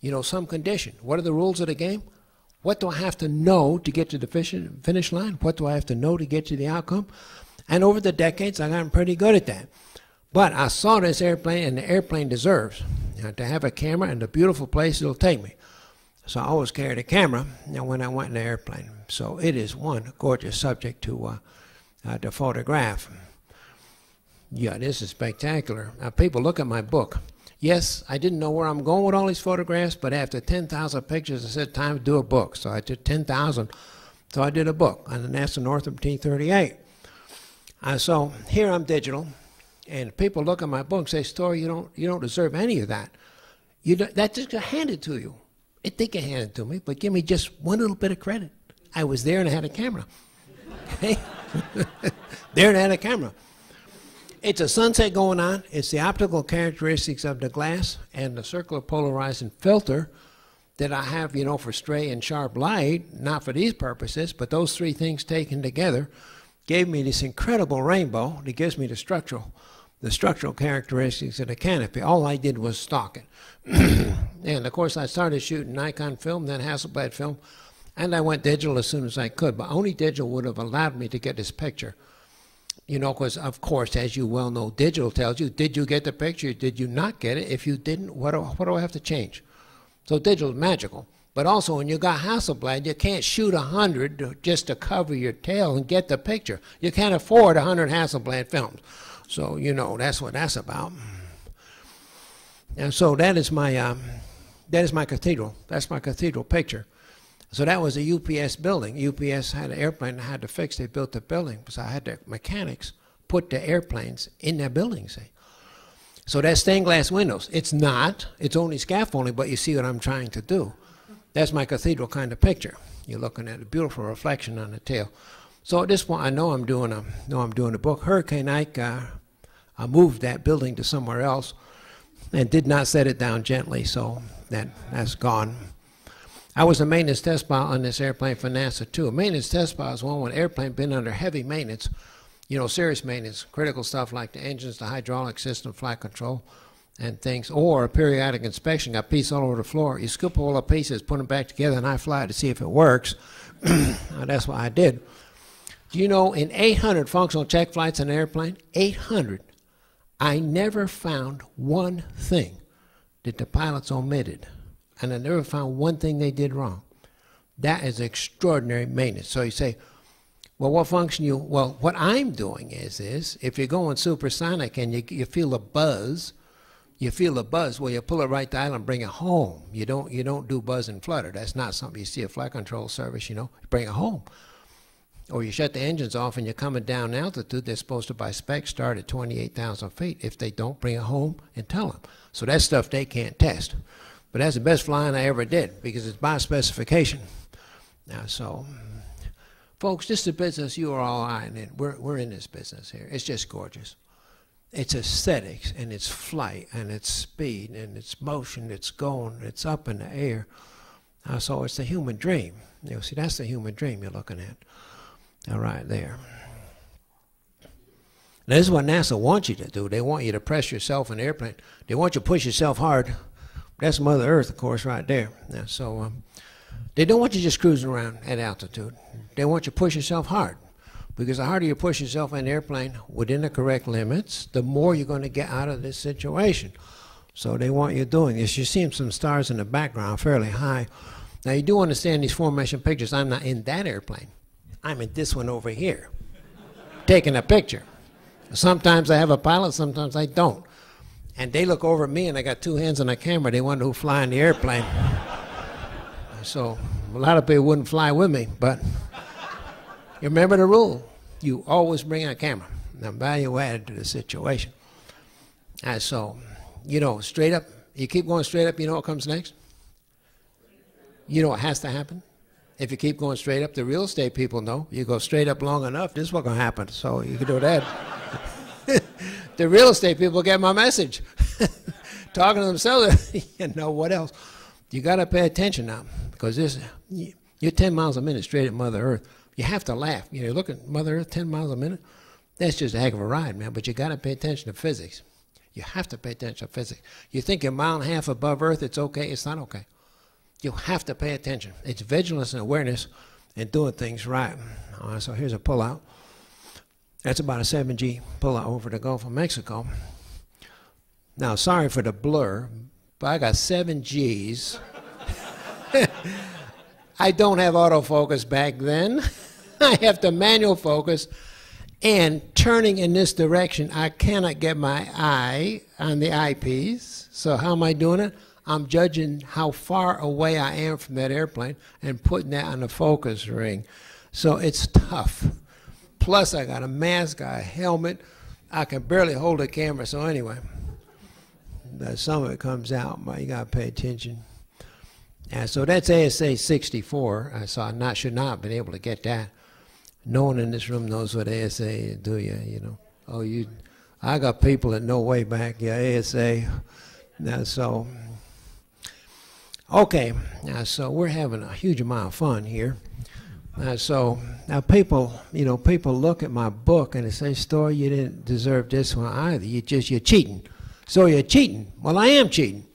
you know, some condition. What are the rules of the game? What do I have to know to get to the finish line? What do I have to know to get to the outcome? And over the decades, I've gotten pretty good at that. But I saw this airplane, and the airplane deserves you know, to have a camera and the beautiful place it'll take me. So I always carried a camera when I went in the airplane. So it is one gorgeous subject to, uh, uh, to photograph. Yeah, this is spectacular. Now, people look at my book. Yes, I didn't know where I'm going with all these photographs, but after 10,000 pictures, I said, time to do a book. So I did 10,000. So I did a book on the NASA Northrop T-38. Uh, so here I'm digital, and people look at my book and say, Story, you don't, you don't deserve any of that. You that just got handed to you. It, they can hand it to me, but give me just one little bit of credit. I was there and I had a camera. There and I had a camera. It's a sunset going on. It's the optical characteristics of the glass and the circular polarizing filter that I have, you know, for stray and sharp light, not for these purposes, but those three things taken together gave me this incredible rainbow that gives me the structural the structural characteristics of the canopy. All I did was stock it. and of course, I started shooting Nikon film, then Hasselblad film, and I went digital as soon as I could. But only digital would have allowed me to get this picture. You know, because of course, as you well know, digital tells you, did you get the picture? Did you not get it? If you didn't, what do, what do I have to change? So digital is magical. But also, when you got Hasselblad, you can't shoot a hundred just to cover your tail and get the picture. You can't afford a hundred Hasselblad films. So, you know, that's what that's about. And so that is my, um, that is my cathedral. That's my cathedral picture. So that was a UPS building. UPS had an airplane I had to fix. They built the building. So I had the mechanics put the airplanes in that building, see. So that's stained glass windows. It's not. It's only scaffolding, but you see what I'm trying to do. That's my cathedral kind of picture. You're looking at a beautiful reflection on the tail. So at this point, I know I'm doing a know I'm doing a book. Hurricane Ike, uh, I moved that building to somewhere else, and did not set it down gently. So that that's gone. I was a maintenance test pilot on this airplane for NASA too. A maintenance test pilot is one when airplane been under heavy maintenance, you know, serious maintenance, critical stuff like the engines, the hydraulic system, flight control, and things, or a periodic inspection. Got piece all over the floor. You scoop all the pieces, put them back together, and I fly to see if it works. that's what I did. Do you know in 800 functional check flights in an airplane, 800, I never found one thing that the pilots omitted. And I never found one thing they did wrong. That is extraordinary maintenance. So you say, well, what function you, well, what I'm doing is this, if you're going supersonic and you, you feel a buzz, you feel a buzz, well, you pull it right dial and bring it home. You don't, you don't do buzz and flutter. That's not something you see a flight control service, you know, bring it home or you shut the engines off and you're coming down altitude, they're supposed to, by spec, start at 28,000 feet. If they don't, bring it home and tell them. So that's stuff they can't test. But that's the best flying I ever did because it's by specification. Now, so, folks, this is a business you are all in. We're, we're in this business here. It's just gorgeous. it's aesthetics and it's flight and it's speed and it's motion, it's going, it's up in the air. Uh, so it's the human dream. You know, see, that's the human dream you're looking at. All right, there. Now, this is what NASA wants you to do. They want you to press yourself in the airplane. They want you to push yourself hard. That's Mother Earth, of course, right there. So um, they don't want you just cruising around at altitude. They want you to push yourself hard. Because the harder you push yourself in the airplane within the correct limits, the more you're going to get out of this situation. So they want you doing this. You see some stars in the background fairly high. Now you do understand these formation pictures. I'm not in that airplane. I'm in this one over here, taking a picture. Sometimes I have a pilot, sometimes I don't. And they look over at me and I got two hands on the camera. They wonder who's flying the airplane. so a lot of people wouldn't fly with me, but you remember the rule. You always bring a camera. Now value added to the situation. And so, you know, straight up, you keep going straight up, you know what comes next? You know what has to happen? If you keep going straight up, the real estate people know. You go straight up long enough, this is what's going to happen. So you can do that. the real estate people get my message. Talking to themselves, you know what else? You got to pay attention now because this, you're 10 miles a minute straight at Mother Earth. You have to laugh. You know, look at Mother Earth 10 miles a minute. That's just a heck of a ride, man. But you got to pay attention to physics. You have to pay attention to physics. You think a mile and a half above Earth, it's okay. It's not okay. You have to pay attention. It's vigilance and awareness and doing things right. so here's a pullout. That's about a 7G pullout over the Gulf of Mexico. Now, sorry for the blur, but I got seven Gs. I don't have autofocus back then. I have to manual focus. And turning in this direction, I cannot get my eye on the eyepiece. So how am I doing it? I'm judging how far away I am from that airplane and putting that on the focus ring. So it's tough. Plus, I got a mask, got a helmet. I can barely hold a camera. So anyway, some of it comes out, but you got to pay attention. And so that's ASA 64. Uh, so I not, should not have been able to get that. No one in this room knows what ASA is, do you? You know, oh, you. I got people that know way back. Yeah, ASA. Now, so Okay, so we're having a huge amount of fun here. Uh, so now people, you know, people look at my book and they say, "Story, you didn't deserve this one either. You just you're cheating." So you're cheating. Well, I am cheating.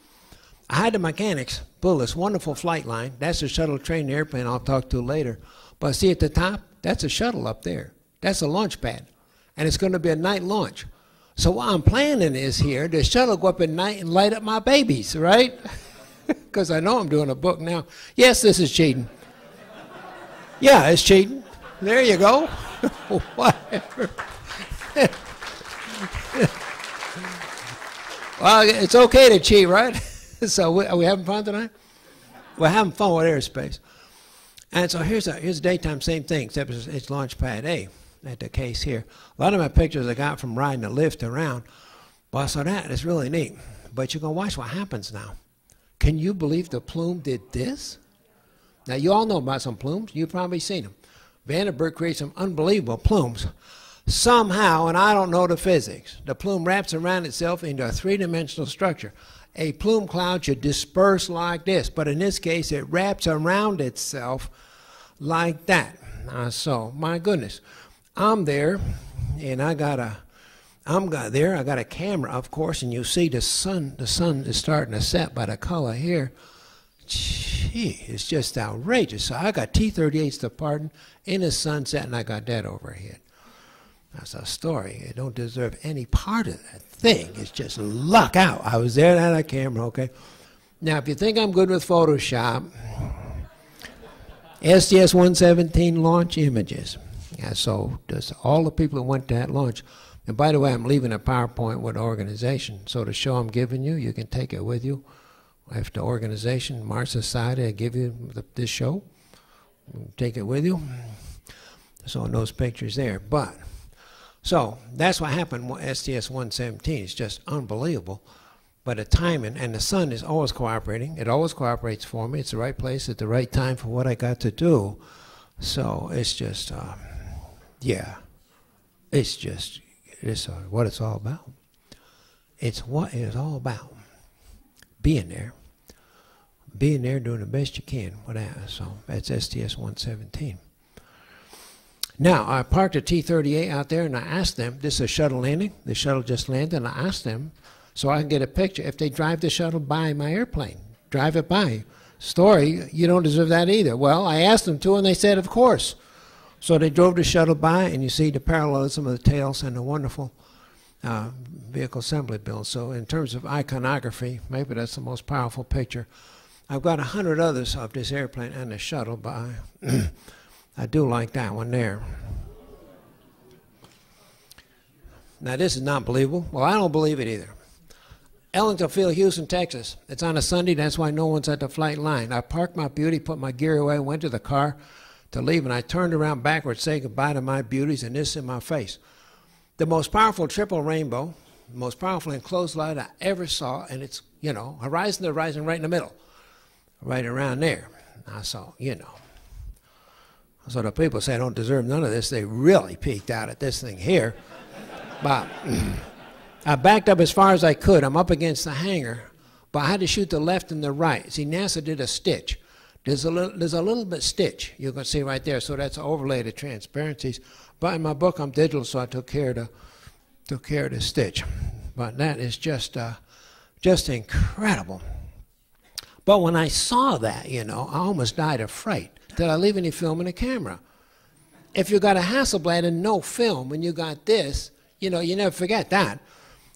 I had the mechanics build this wonderful flight line. That's a shuttle train airplane I'll talk to later. But see at the top, that's a shuttle up there. That's a launch pad, and it's going to be a night launch. So what I'm planning is here, the shuttle go up at night and light up my babies, right? because I know I'm doing a book now. Yes, this is cheating. Yeah, it's cheating. There you go. Whatever. well, it's okay to cheat, right? so, we, are we having fun tonight? We're having fun with airspace. And so here's a here's a daytime, same thing, except it's, it's launch pad A at the Cape here. A lot of my pictures I got from riding the lift around. Well, so that is really neat. But you're going to watch what happens now. Can you believe the plume did this? Now, you all know about some plumes. You've probably seen them. Vandenberg creates some unbelievable plumes. Somehow, and I don't know the physics, the plume wraps around itself into a three dimensional structure. A plume cloud should disperse like this, but in this case, it wraps around itself like that. Uh, so, my goodness, I'm there, and I got a I'm got there. I got a camera, of course, and you see the sun. The sun is starting to set by the color here. Gee, it's just outrageous. So I got T-38s to pardon in the sunset, and I got that overhead. That's a story. It don't deserve any part of that thing. It's just luck out. I was there, and I had a camera. Okay. Now, if you think I'm good with Photoshop, STS 117 launch images. Yeah, so does all the people that went to that launch and by the way, I'm leaving a PowerPoint with organization. So the show I'm giving you, you can take it with you. If the organization, Mars Society, I give you the, this show, take it with you. So those pictures there. But, so that's what happened with STS 117. It's just unbelievable. But the timing, and the sun is always cooperating. It always cooperates for me. It's the right place at the right time for what I got to do. So it's just, uh, yeah, it's just it's uh, what it's all about. it's what it's all about. Being there. Being there, doing the best you can with. So that's STS 117. Now, I parked a T 38 out there and I asked them, this is a shuttle landing. The shuttle just landed, and I asked them so I can get a picture if they drive the shuttle by my airplane. Drive it by. Story, you don't deserve that either. Well, I asked them to, and they said, of course. So they drove the shuttle by, and you see the parallelism of the tails and the wonderful uh, vehicle assembly build. So, in terms of iconography, maybe that's the most powerful picture. I've got a hundred others of this airplane and the shuttle, by. I, do like that one there. Now, this is not believable. Well, I don't believe it either. Ellington Field, Houston, Texas. It's on a Sunday, that's why no one's at the flight line. I parked my beauty, put my gear away, went to the car to leave, and I turned around backwards, say goodbye to my beauties, and this in my face. The most powerful triple rainbow, the most powerful enclosed light I ever saw, and it's, you know, horizon to horizon right in the middle, right around there. I saw, you know. So the people say I don't deserve none of this. They really peeked out at this thing here. but I backed up as far as I could. I'm up against the hangar, but I had to shoot the left and the right. See, NASA did a stitch. There's a little, there's a little bit stitch you can see right there. So that's overlay the transparencies. But in my book, I'm digital, so I took care of the, took care of the stitch. But that is just, uh, just incredible. But when I saw that, you know, I almost died of fright. Did I leave any film in the camera? If you got a Hasselblad and no film, and you got this, you know, you never forget that.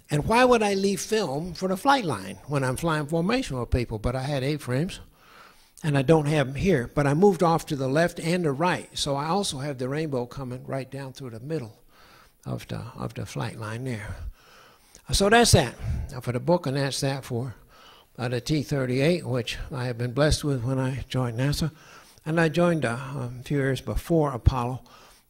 And why would I leave film for the flight line when I'm flying formation with people? But I had eight frames, and I don't have them here. But I moved off to the left and the right, so I also have the rainbow coming right down through the middle of the of the flight line there. So that's that now for the book, and that's that for uh, the T-38, which I have been blessed with when I joined NASA, and I joined uh, a few years before Apollo,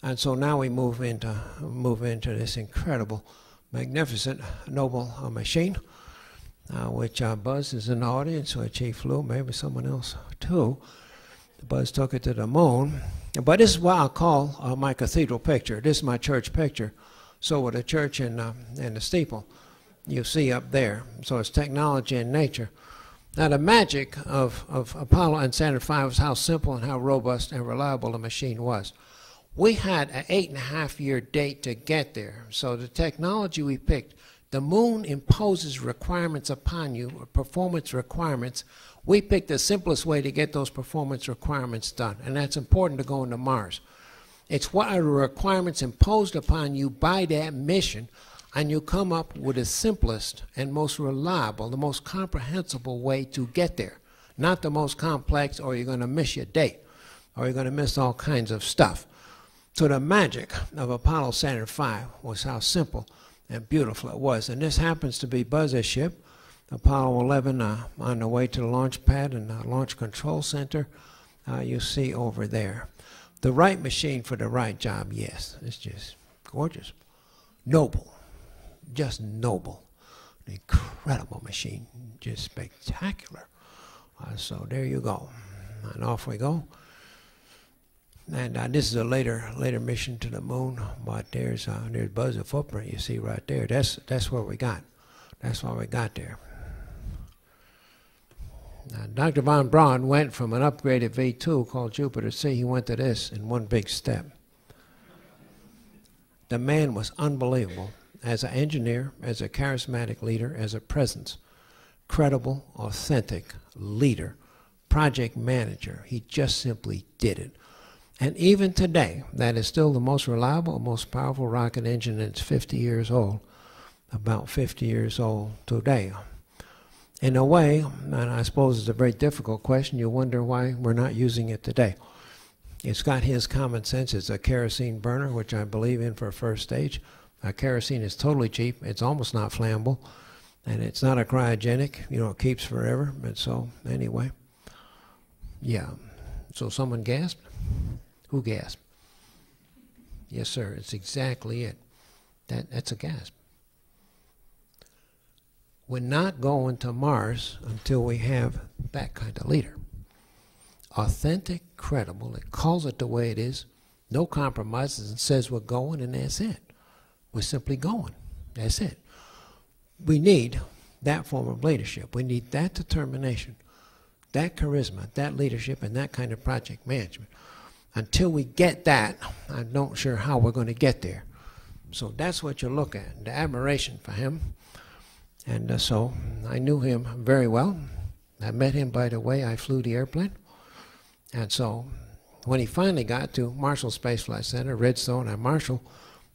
and so now we move into move into this incredible magnificent, noble uh, machine, uh, which uh, Buzz is in the audience, which he flew, maybe someone else too. Buzz took it to the moon. But this is what I call uh, my cathedral picture. This is my church picture. So with the church and, uh, and the steeple, you see up there. So it's technology and nature. Now the magic of, of Apollo and Saturn V was how simple and how robust and reliable the machine was. We had an eight and a half year date to get there. So the technology we picked, the moon imposes requirements upon you, performance requirements. We picked the simplest way to get those performance requirements done, and that's important to go into Mars. It's what are the requirements imposed upon you by that mission, and you come up with the simplest and most reliable, the most comprehensible way to get there. Not the most complex, or you're going to miss your date, or you're going to miss all kinds of stuff. So the magic of Apollo Saturn V was how simple and beautiful it was. And this happens to be Buzz's ship, Apollo 11, uh, on the way to the launch pad and the Launch Control Center. Uh, you see over there. The right machine for the right job, yes. It's just gorgeous. Noble. Just noble. An incredible machine. Just spectacular. Uh, so there you go. And off we go. And uh, this is a later later mission to the moon, but there's uh, there's Buzz a footprint you see right there. That's that's where we got. That's why we got there. Now, Dr. von Braun went from an upgraded V2 called Jupiter C. He went to this in one big step. The man was unbelievable as an engineer, as a charismatic leader, as a presence, credible, authentic leader, project manager. He just simply did it. And even today, that is still the most reliable, most powerful rocket engine that's 50 years old, about 50 years old today. In a way, and I suppose it's a very difficult question, you wonder why we're not using it today. It's got his common sense. It's a kerosene burner, which I believe in for first stage. Kerosene is totally cheap. It's almost not flammable. And it's not a cryogenic. You know, it keeps forever. And so, anyway, yeah. So someone gasped? Who gasped? Yes, sir. It's exactly it. That, that's a gasp. We're not going to Mars until we have that kind of leader. Authentic, credible, that calls it the way it is, no compromises, and says we're going, and that's it. We're simply going. That's it. we need that form of leadership. We need that determination, that charisma, that leadership, and that kind of project management. Until we get that, I'm not sure how we're going to get there. So that's what you look at, the admiration for him. And uh, so I knew him very well. I met him, by the way, I flew the airplane. And so when he finally got to Marshall Space Flight Center, Redstone and Marshall,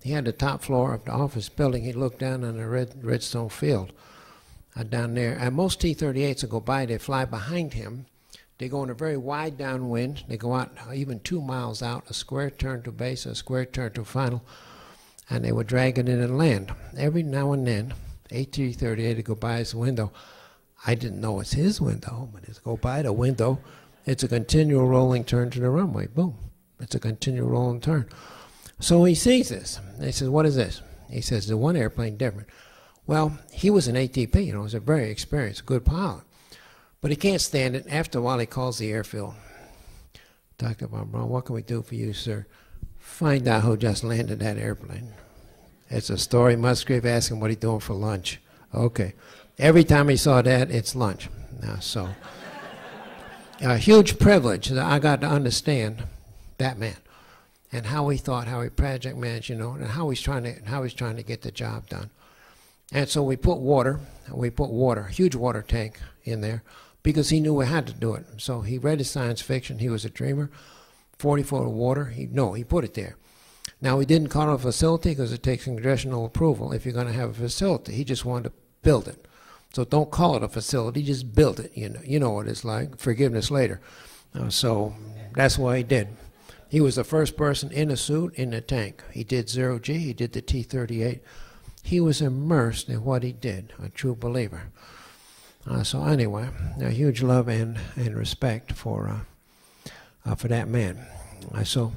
he had the top floor of the office building. He looked down on the red, Redstone field uh, down there. And most T-38s will go by, they fly behind him. They go in a very wide downwind. They go out even two miles out, a square turn to base, a square turn to final, and they would drag it in and land. Every now and then, AT-38 would go by his window. I didn't know it's his window, but it's go by the window. It's a continual rolling turn to the runway. Boom. It's a continual rolling turn. So he sees this. He says, What is this? He says, The one airplane different. Well, he was an ATP, you know, he was a very experienced, good pilot. But he can't stand it. After a while, he calls the airfield. Dr. Von Braun, what can we do for you, sir? Find out who just landed that airplane. It's a story. Musgrave asked him what he's doing for lunch. Okay. Every time he saw that, it's lunch. Now, so, a huge privilege that I got to understand that man and how he thought, how he project managed, you know, and how he's trying to how he's trying to get the job done. And so we put water, we put water, huge water tank in there, because he knew we had to do it. So he read his science fiction. He was a dreamer. 40 foot of water. He no, he put it there. Now he didn't call it a facility because it takes congressional approval if you're going to have a facility. He just wanted to build it. So don't call it a facility, just build it. You know, you know what it's like. Forgiveness later. Uh, so that's what he did. He was the first person in a suit in the tank. He did zero G. He did the T-38. He was immersed in what he did. A true believer. Uh, so anyway, a huge love and, and respect for uh, uh for that man. Uh, so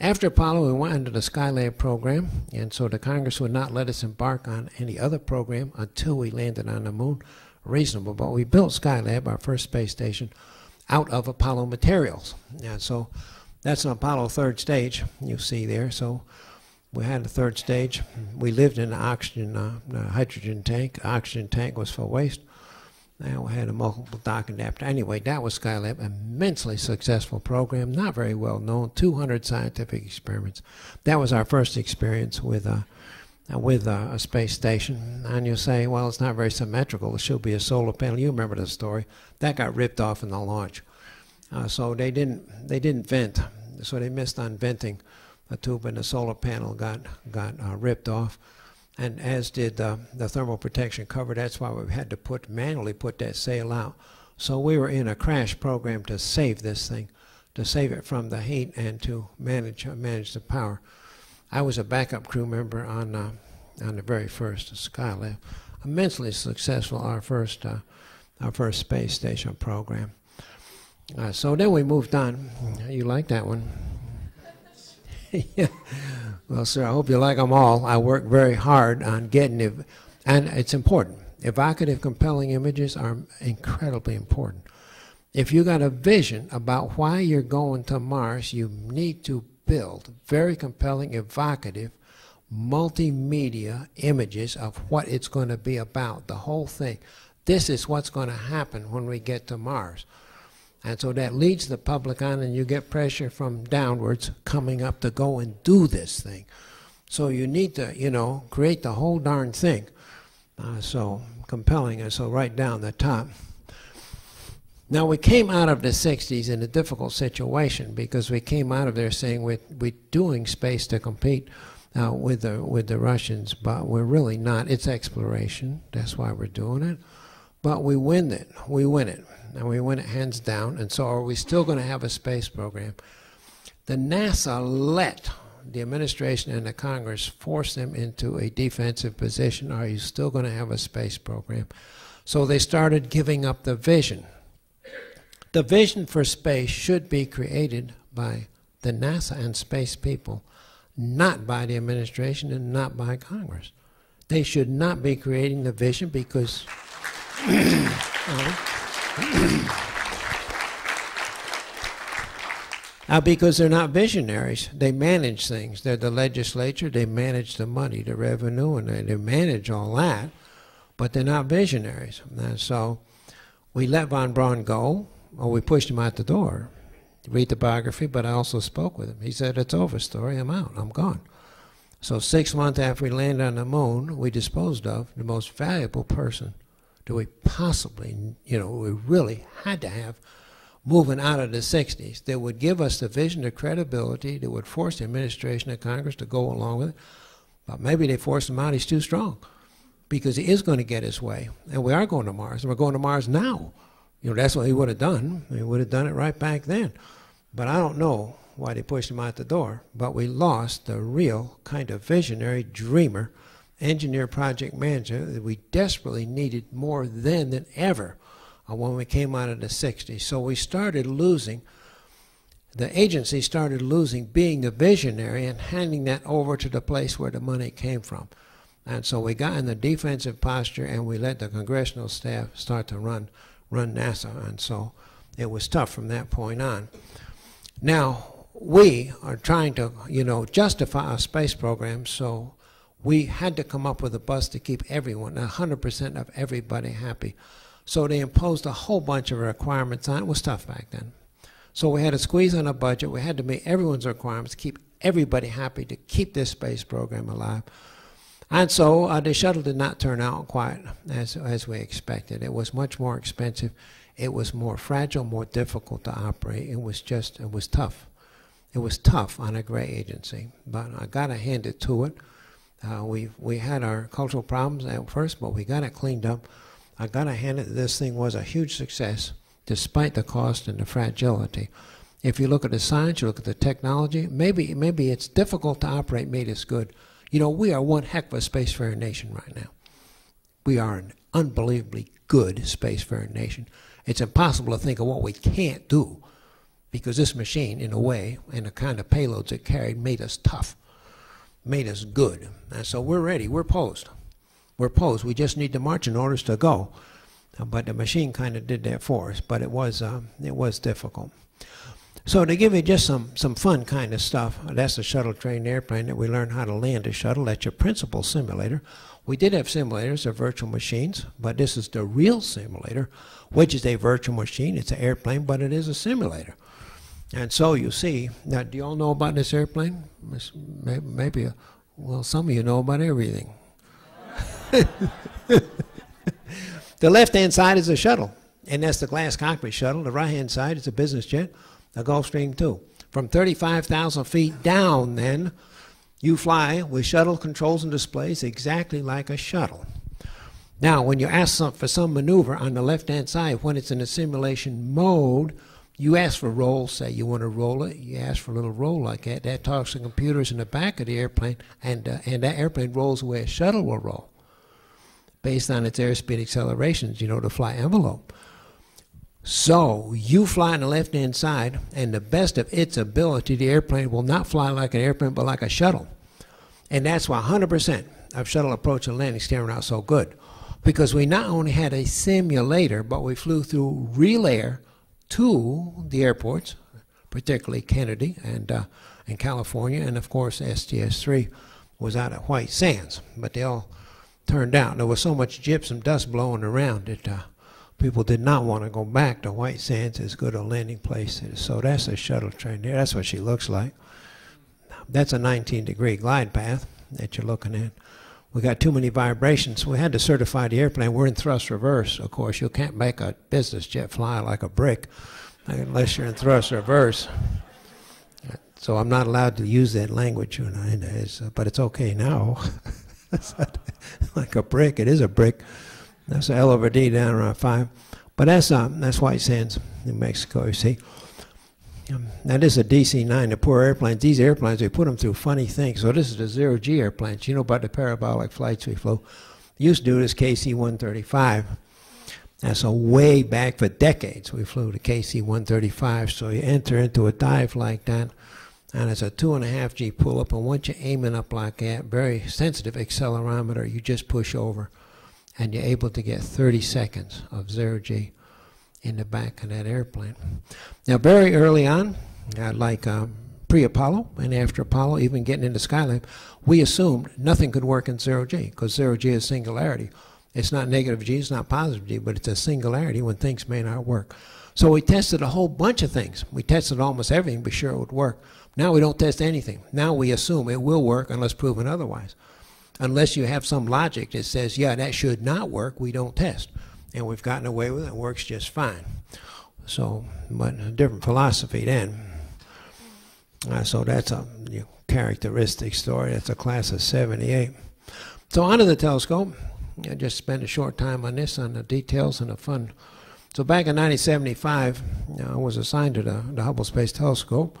after Apollo, we went into the Skylab program, and so the Congress would not let us embark on any other program until we landed on the moon. Reasonable, but we built Skylab, our first space station, out of Apollo materials. And so that's an Apollo third stage you see there. So we had a third stage. We lived in an oxygen, uh, hydrogen tank. Oxygen tank was for waste. Now had a multiple dock adapter. Anyway, that was Skylab, immensely successful program, not very well known. 200 scientific experiments. That was our first experience with a uh, with a, a space station. And you say, well, it's not very symmetrical. It should be a solar panel. You remember the story? That got ripped off in the launch. Uh, so they didn't they didn't vent. So they missed on venting a tube, and the solar panel got got uh, ripped off and as did uh, the thermal protection cover. That's why we had to put manually put that sail out. So we were in a crash program to save this thing, to save it from the heat and to manage manage the power. I was a backup crew member on uh, on the very first Skylab. Immensely successful, our first uh, our first space station program. Uh, so then we moved on. You like that one? yeah. Well, sir, I hope you like them all. I work very hard on getting it, and it's important. Evocative, compelling images are incredibly important. If you got a vision about why you're going to Mars, you need to build very compelling, evocative, multimedia images of what it's going to be about, the whole thing. This is what's going to happen when we get to Mars. And so that leads the public on, and you get pressure from downwards coming up to go and do this thing. So you need to, you know, create the whole darn thing. Uh, so compelling, and so right down the top. Now we came out of the 60s in a difficult situation because we came out of there saying we're, we're doing space to compete uh, with the with the Russians, but we're really not. It's exploration. That's why we're doing it. But we win it. We win it and we win it hands down. And so, are we still going to have a space program? The NASA let the administration and the Congress force them into a defensive position. Are you still going to have a space program? So they started giving up the vision. The vision for space should be created by the NASA and space people, not by the administration and not by Congress. They should not be creating the vision because. Now, because they're not visionaries, they manage things. They're the legislature, they manage the money, the revenue, and they, they manage all that. but they're not visionaries. And so we let von Braun go, or we pushed him out the door. Read the biography, but I also spoke with him. He said, It's over, story. I'm out. I'm gone. So, six months after we landed on the moon, we disposed of the most valuable person that we possibly, you know, we really had to have moving out of the 60s that would give us the vision, the credibility, that would force the administration of Congress to go along with it. But maybe they forced him out. He's too strong because he is going to get his way. And we are going to Mars, and we're going to Mars now. You know, that's what he would have done. He would have done it right back then. But I don't know why they pushed him out the door. But we lost the real kind of visionary dreamer, engineer, project manager that we desperately needed more then than ever uh, when we came out of the 60s. So we started losing, the agency started losing being the visionary and handing that over to the place where the money came from. And so we got in the defensive posture and we let the congressional staff start to run, run NASA. And so it was tough from that point on. Now, we are trying to, you know, justify our space program, so we had to come up with a bus to keep everyone, 100% of everybody happy. So they imposed a whole bunch of requirements on it. Was tough back then. So we had to squeeze on a budget. We had to meet everyone's requirements, keep everybody happy to keep this space program alive. And so uh, the shuttle did not turn out quite as, as we expected. It was much more expensive. It was more fragile, more difficult to operate. It was just, it was tough. It was tough on a great agency, but I got to hand it to it. Uh, we we had our cultural problems at first, but we got it cleaned up. I got to hand it. This thing was a huge success, despite the cost and the fragility. If you look at the science, you look at the technology. Maybe maybe it's difficult to operate made us good. You know, we are one heck of a spacefaring nation right now. We are an unbelievably good spacefaring nation. It's impossible to think of what we can't do because this machine, in a way, and the kind of payloads it carried made us tough, made us good. And so we're ready. We're posed we're posed. We just need the marching orders to go. Uh, but the machine kind of did that for us. But it was uh, it was difficult. So to give you just some some fun kind of stuff, that's a shuttle trained airplane that we learned how to land a shuttle. That's your principal simulator. We did have simulators or virtual machines, but this is the real simulator, which is a virtual machine. It's an airplane, but it is a simulator. And so you see, now do you all know about this airplane? Maybe, uh, well, some of you know about everything. the left hand side is a shuttle, and that's the glass cockpit shuttle. The right hand side is a business jet, a Gulfstream 2. From 35,000 feet down, then, you fly with shuttle controls and displays exactly like a shuttle. Now, when you ask for some maneuver on the left hand side, when it's in a simulation mode, you ask for roll, say you want to roll it, you ask for a little roll like that. That talks to computers in the back of the airplane, and, uh, and that airplane rolls the way a shuttle will roll based on its airspeed accelerations, you know, the fly envelope. So you fly on the left hand side, and the best of its ability, the airplane will not fly like an airplane, but like a shuttle. And that's why 100% of shuttle approach and landing turned out so good. Because we not only had a simulator, but we flew through real air to the airports, particularly Kennedy and uh, California, and of course STS 3 was out at White Sands. But they all turned out. There was so much gypsum dust blowing around that uh, people did not want to go back to White Sands as good a landing place. So that's a shuttle train there. That's what she looks like. That's a 19 degree glide path that you're looking at. We got too many vibrations. We had to certify the airplane. We're in thrust reverse, of course. You can't make a business jet fly like a brick unless you're in thrust reverse. So I'm not allowed to use that language, but it's okay now. like a brick. It is a brick. That's an L over D down around five. But that's uh, that's White Sands, New Mexico. You see. Um, now this is a DC-9, the poor airplanes. These airplanes, we put them through funny things. So this is the zero-G airplanes. You know about the parabolic flights we flew. Used to do this KC-135. That's a way back for decades. We flew the KC-135. So you enter into a dive like that, and it's a two and a half G pull up. And once you're aiming up like that, very sensitive accelerometer, you just push over and you're able to get 30 seconds of zero G in the back of that airplane. Now, very early on, uh, like um, pre Apollo and after Apollo, even getting into Skylab, we assumed nothing could work in zero G because zero G is singularity. It's not negative G, it's not positive G, but it's a singularity when things may not work. So we tested a whole bunch of things. We tested almost everything to be sure it would work. Now we don't test anything. Now we assume it will work unless proven otherwise. Unless you have some logic that says, yeah, that should not work, we don't test. And we've gotten away with it, it works just fine. So, but a different philosophy then. Uh, so that's a you know, characteristic story. That's a class of 78. So onto the telescope. I just spent a short time on this, on the details and the fun. So back in 1975, I was assigned to the, the Hubble Space Telescope.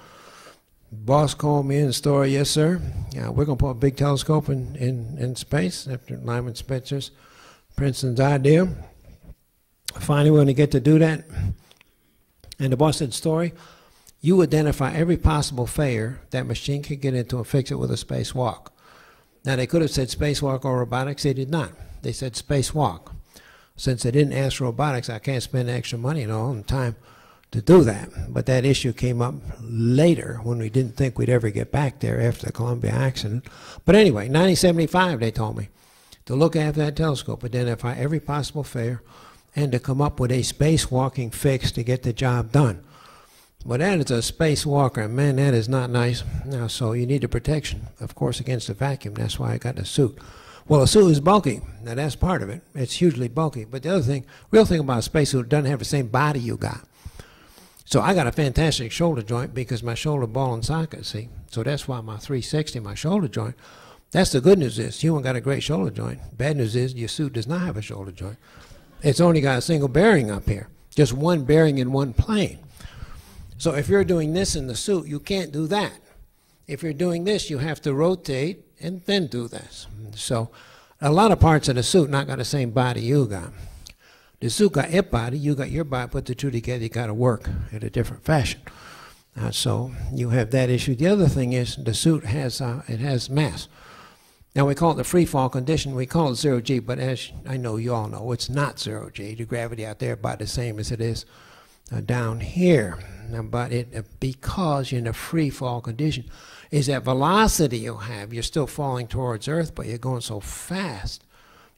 Boss called me in the store, yes, sir. Yeah, we're going to put a big telescope in, in, in space after Lyman Spitzer's, Princeton's idea. Finally, we're going to get to do that. And the said, Story, you identify every possible failure that machine could get into and fix it with a spacewalk. Now, they could have said spacewalk or robotics. They did not. They said spacewalk. Since they didn't ask robotics, I can't spend extra money and all the time to do that. But that issue came up later when we didn't think we'd ever get back there after the Columbia accident. But anyway, 1975, they told me to look after that telescope, identify every possible failure, and to come up with a spacewalking fix to get the job done. But that is a spacewalker, man, that is not nice. Now, so you need the protection, of course, against the vacuum. That's why I got the suit. Well, a suit is bulky. Now, that's part of it. It's hugely bulky. But the other thing, real thing about a spacesuit, it doesn't have the same body you got. So I got a fantastic shoulder joint because my shoulder ball and socket, see? So that's why my 360, my shoulder joint, that's the good news is you ain't got a great shoulder joint. Bad news is your suit does not have a shoulder joint. It's only got a single bearing up here, just one bearing in one plane. So if you're doing this in the suit, you can't do that. If you're doing this, you have to rotate and then do this. So a lot of parts of the suit not got the same body you got. The suit got its body, you got your body, put the two together, you got to work in a different fashion. Uh, so you have that issue. The other thing is the suit has uh, it has mass. Now we call it the free fall condition. We call it zero g, but as I know you all know, it's not zero g. The gravity out there about the same as it is uh, down here. Now, but it uh, because you're in a free fall condition, is that velocity you have. You're still falling towards Earth, but you're going so fast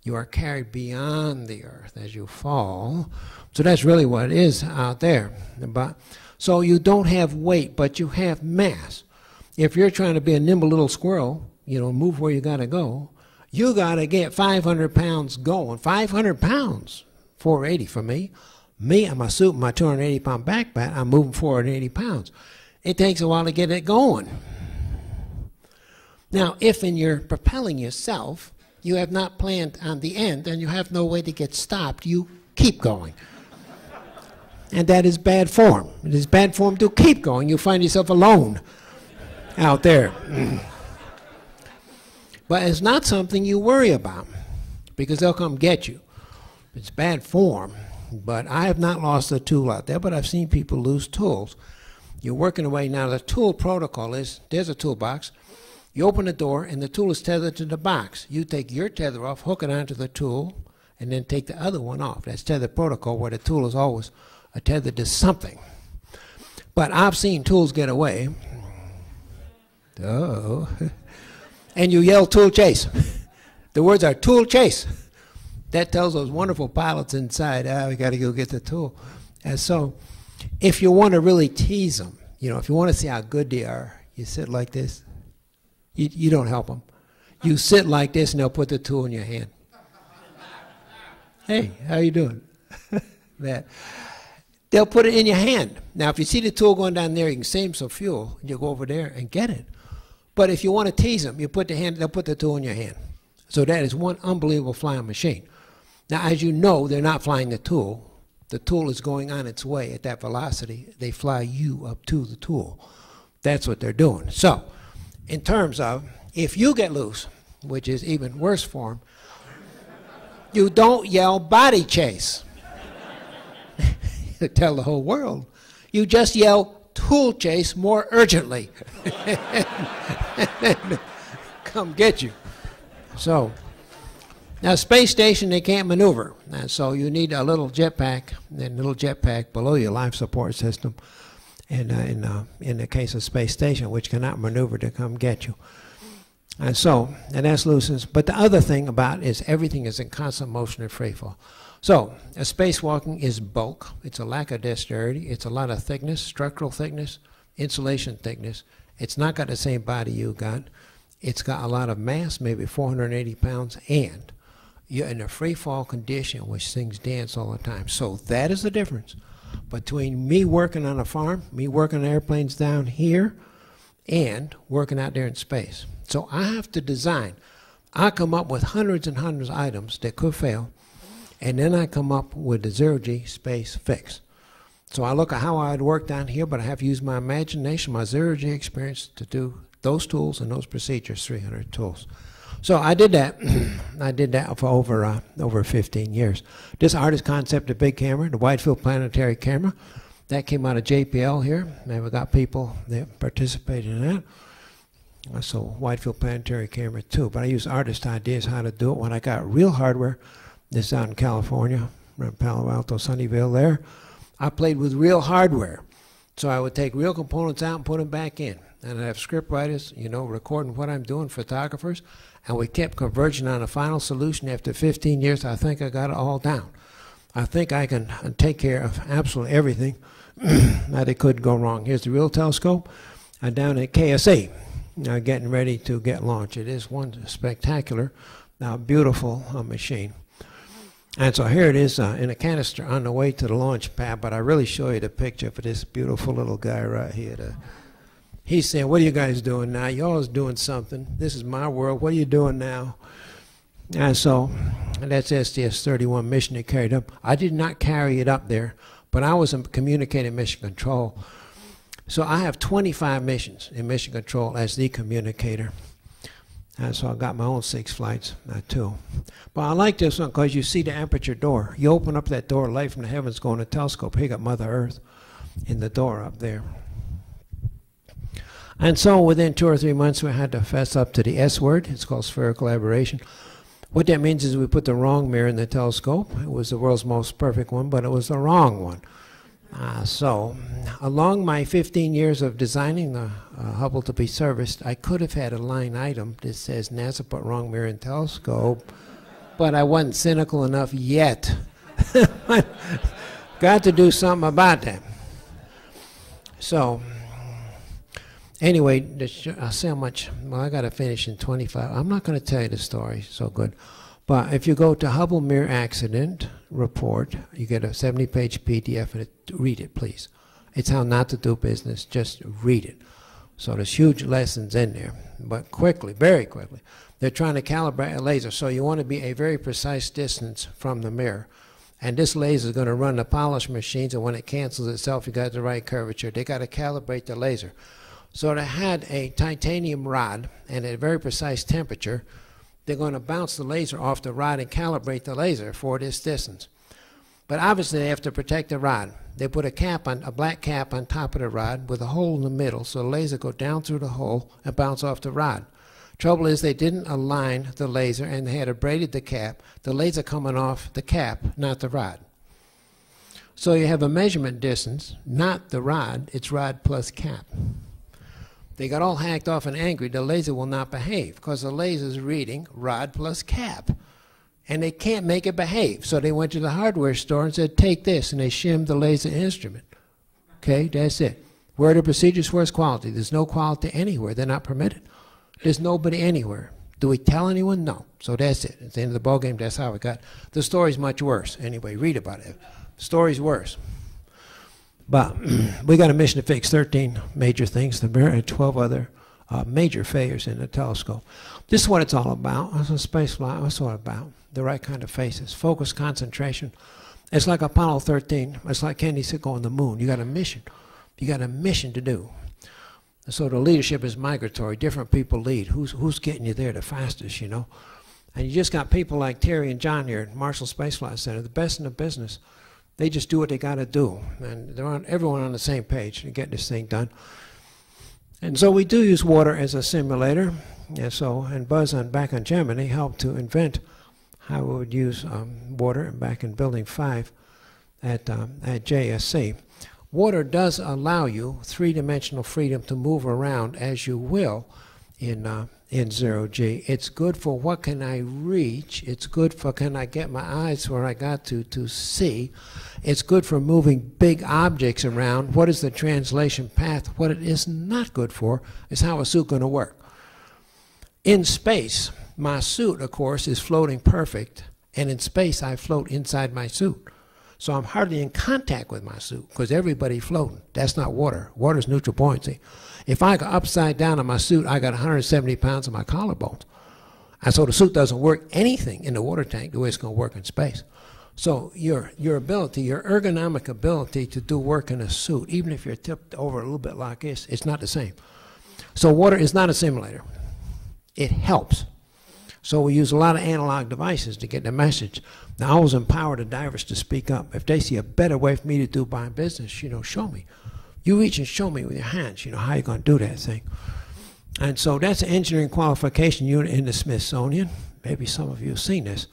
you are carried beyond the earth as you fall. So that's really what it is out there. But, so you don't have weight, but you have mass. If you're trying to be a nimble little squirrel, you know, move where you got to go, you got to get 500 pounds going. 500 pounds, 480 for me. Me, and my suit, my 280 pound backpack, I'm moving 480 pounds. It takes a while to get it going. Now, if in your propelling yourself, you have not planned on the end and you have no way to get stopped, you keep going. and that is bad form. It is bad form to keep going. You find yourself alone out there. but it's not something you worry about because they'll come get you. It's bad form. But I have not lost a tool out there, but I've seen people lose tools. You're working away now. The tool protocol is there's a toolbox. You open the door, and the tool is tethered to the box. You take your tether off, hook it onto the tool, and then take the other one off. That's tether protocol, where the tool is always tethered to something. But I've seen tools get away. Oh. and you yell tool chase. the words are tool chase. That tells those wonderful pilots inside, ah, we got to go get the tool. And so, if you want to really tease them, you know, if you want to see how good they are, you sit like this. You, you don't help them. You sit like this and they'll put the tool in your hand. Hey, how you doing? that. They'll put it in your hand. Now, if you see the tool going down there, you can save some fuel. You go over there and get it. But if you want to tease them, you put the hand. They'll put the tool in your hand. So that is one unbelievable flying machine. Now, as you know, they're not flying the tool. The tool is going on its way at that velocity. They fly you up to the tool. That's what they're doing. So in terms of if you get loose, which is even worse form, you don't yell body chase. Tell the whole world. You just yell tool chase more urgently. Come get you. So, now space station they can't maneuver, and so you need a little jetpack, and a little jetpack below your life support system in, uh, in, uh, in the case of space station, which cannot maneuver to come get you. And so, and that's Lucen's. But the other thing about is everything is in constant motion and free fall. So, a spacewalking is bulk. It's a lack of dexterity. It's a lot of thickness, structural thickness, insulation thickness. It's not got the same body you got. It's got a lot of mass, maybe 480 pounds, and you're in a free fall condition, which things dance all the time. So that is the difference between me working on a farm, me working on airplanes down here, and working out there in space. So I have to design. I come up with hundreds and hundreds of items that could fail, and then I come up with the zero G space fix. So I look at how I'd work down here, but I have to use my imagination, my zero G experience to do those tools and those procedures, 300 tools. So I did that. I did that for over uh, over 15 years. This artist concept, a big camera, the Wide Field Planetary Camera, that came out of JPL here. And we got people that participated in that. So Wide Field Planetary Camera too. But I used artist ideas how to do it. When I got real hardware, this is out in California, around Palo Alto, Sunnyvale there. I played with real hardware. So I would take real components out and put them back in. And I have script writers, you know, recording what I'm doing, photographers, and we kept converging on a final solution. After 15 years, I think I got it all down. I think I can uh, take care of absolutely everything that it could go wrong. Here's the real telescope uh, down at KSC, uh, getting ready to get launched. It is one spectacular, uh, beautiful uh, machine. And so here it is uh, in a canister on the way to the launch pad, but I really show you the picture for this beautiful little guy right here. He's saying, what are you guys doing now? you always doing something. This is my world. What are you doing now? And so that's STS-31 mission it carried up. I did not carry it up there, but I was in communicating mission control. So I have 25 missions in mission control as the communicator. And so I got my own six flights, uh, too. But I like this one because you see the aperture door. You open up that door, light from the heavens going to telescope. Here you got Mother Earth in the door up there. And so within two or three months, we had to fess up to the S word. It's called spherical aberration. What that means is we put the wrong mirror in the telescope. It was the world's most perfect one, but it was the wrong one. Uh, so, along my 15 years of designing the uh, Hubble to be serviced, I could have had a line item that says NASA put wrong mirror in telescope, but I wasn't cynical enough yet. Got to do something about that. So, anyway, I'll say how much. Well, I got to finish in 25. I'm not going to tell you the story, so good. But if you go to Hubble Mirror Accident Report, you get a 70 page PDF and it, read it, please. It's how not to do business. Just read it. So there's huge lessons in there. But quickly, very quickly, they're trying to calibrate a laser. So you want to be a very precise distance from the mirror. And this laser is going to run the polish machines, and when it cancels itself, you got the right curvature. They got to calibrate the laser. So they had a titanium rod and a very precise temperature, they're going to bounce the laser off the rod and calibrate the laser for this distance. But obviously they have to protect the rod. They put a cap on a black cap on top of the rod with a hole in the middle, so the laser go down through the hole and bounce off the rod. Trouble is they didn't align the laser and they had abraded the cap. The laser coming off the cap, not the rod. So you have a measurement distance, not the rod, it's rod plus cap. They got all hacked off and angry. The laser will not behave because the laser's reading rod plus cap. And they can't make it behave. So they went to the hardware store and said, take this. And they shimmed the laser instrument. Okay, that's it. Where are the procedures its quality? There's no quality anywhere. They're not permitted. There's nobody anywhere. Do we tell anyone? No. So that's it. At the end of the ballgame, that's how it got. The story's much worse. Anyway, read about it. The story's worse. But we got a mission to fix 13 major things, the mirror, and 12 other uh, major failures in the telescope. This is what it's all about. It's a space flight. That's what it's about. The right kind of faces. Focus, concentration. It's like Apollo 13. It's like said, go on the moon. You got a mission. You got a mission to do. So the leadership is migratory. Different people lead. Who's, who's getting you there the fastest, you know? And you just got people like Terry and John here at Marshall Space Flight Center, the best in the business. They just do what they got to do. And they're on, everyone on the same page to get this thing done. And so we do use water as a simulator. And so, and Buzz on back in Gemini helped to invent how we would use um, water back in Building 5 at, um, at JSC. Water does allow you three-dimensional freedom to move around as you will in, uh, in zero G. It's good for what can I reach. It's good for can I get my eyes where I got to to see. It's good for moving big objects around. What is the translation path? What it is not good for is how a suit going to work. In space, my suit, of course, is floating perfect, and in space, I float inside my suit. So I'm hardly in contact with my suit because everybody floating. That's not water. Water is neutral buoyancy. If I go upside down in my suit, I got 170 pounds on my collarbones. And so the suit doesn't work anything in the water tank the way it's going to work in space. So your, your ability, your ergonomic ability to do work in a suit, even if you're tipped over a little bit like this, it's not the same. So water is not a simulator. It helps. So we use a lot of analog devices to get the message. Now, I was empowered the divers to speak up. If they see a better way for me to do my business, you know, show me. You reach and show me with your hands, you know, how you're going to do that thing. And so that's an engineering qualification unit in the Smithsonian. Maybe some of you have seen this.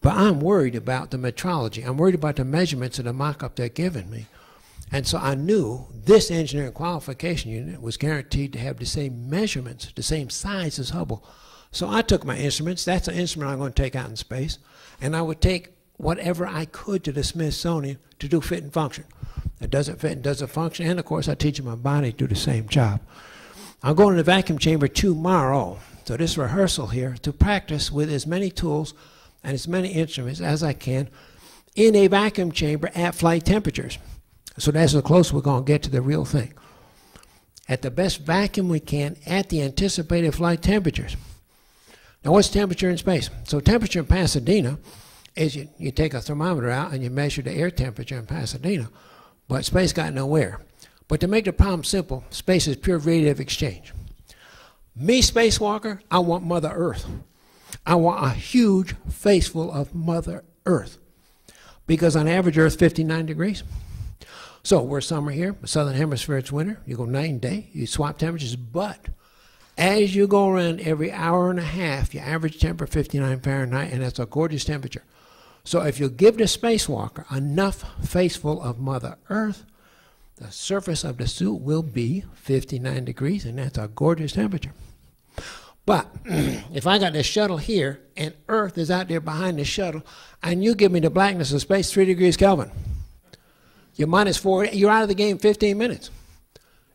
But I'm worried about the metrology. I'm worried about the measurements of the mock-up they're giving me. And so I knew this engineering qualification unit was guaranteed to have the same measurements, the same size as Hubble. So I took my instruments. That's an instrument I'm going to take out in space. And I would take whatever I could to the Smithsonian to do fit and function. It doesn't fit and doesn't function. And of course, I teach my body to do the same job. I'm going to the vacuum chamber tomorrow. So this rehearsal here to practice with as many tools and as many instruments as I can in a vacuum chamber at flight temperatures. So that's as close we're going to get to the real thing. At the best vacuum we can at the anticipated flight temperatures. Now, what's temperature in space? So, temperature in Pasadena is you, you take a thermometer out and you measure the air temperature in Pasadena, but space got no air. But to make the problem simple, space is pure radiative exchange. Me, spacewalker, I want Mother Earth. I want a huge face full of Mother Earth. Because on average, Earth 59 degrees. So we're summer here, southern hemisphere it's winter. You go night and day, you swap temperatures, but as you go around every hour and a half, your average temperature 59 Fahrenheit, and that's a gorgeous temperature. So if you give the spacewalker enough faceful of Mother Earth, the surface of the suit will be 59 degrees, and that's a gorgeous temperature. But if I got the shuttle here and Earth is out there behind the shuttle, and you give me the blackness of space, three degrees Kelvin, you're minus four, you're out of the game 15 minutes.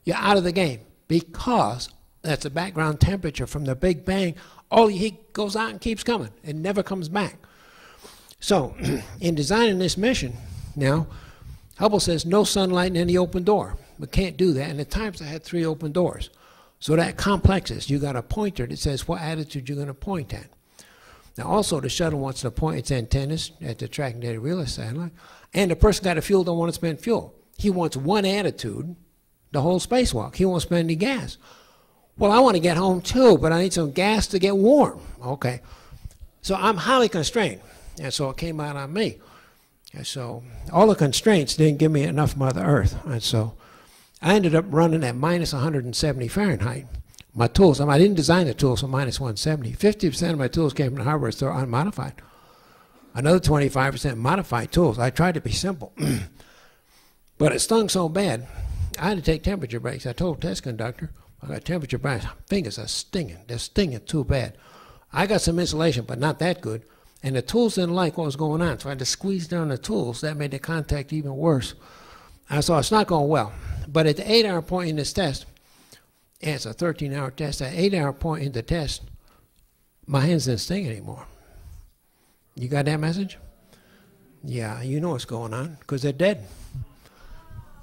You're out of the game because that's the background temperature from the Big Bang. All the heat goes out and keeps coming. It never comes back. So, in designing this mission, now, Hubble says no sunlight in any open door. We can't do that. And at times I had three open doors. So that complexes. You got a pointer that says what attitude you're going to point at. Now, also, the shuttle wants to point its antennas at the tracking data relay satellite, and the person got a fuel don't want to spend fuel. He wants one attitude the whole spacewalk. He won't spend any gas. Well, I want to get home too, but I need some gas to get warm. Okay. So I'm highly constrained. And so it came out on me. And so all the constraints didn't give me enough Mother Earth. And so I ended up running at minus 170 Fahrenheit. My tools, I, didn't design the tools for minus 170. 50% of my tools came from the hardware store unmodified. Another 25% modified tools. I tried to be simple. but it stung so bad, I had to take temperature breaks. I told test conductor, I got temperature breaks. Fingers are stinging. They're stinging too bad. I got some insulation, but not that good. And the tools didn't like what was going on, so I had to squeeze down the tools. That made the contact even worse. And so it's not going well. But at the eight hour point in this test, and it's a 13 hour test, at eight hour point in the test, my hands didn't sting anymore. You got that message? Yeah, you know what's going on because they're dead.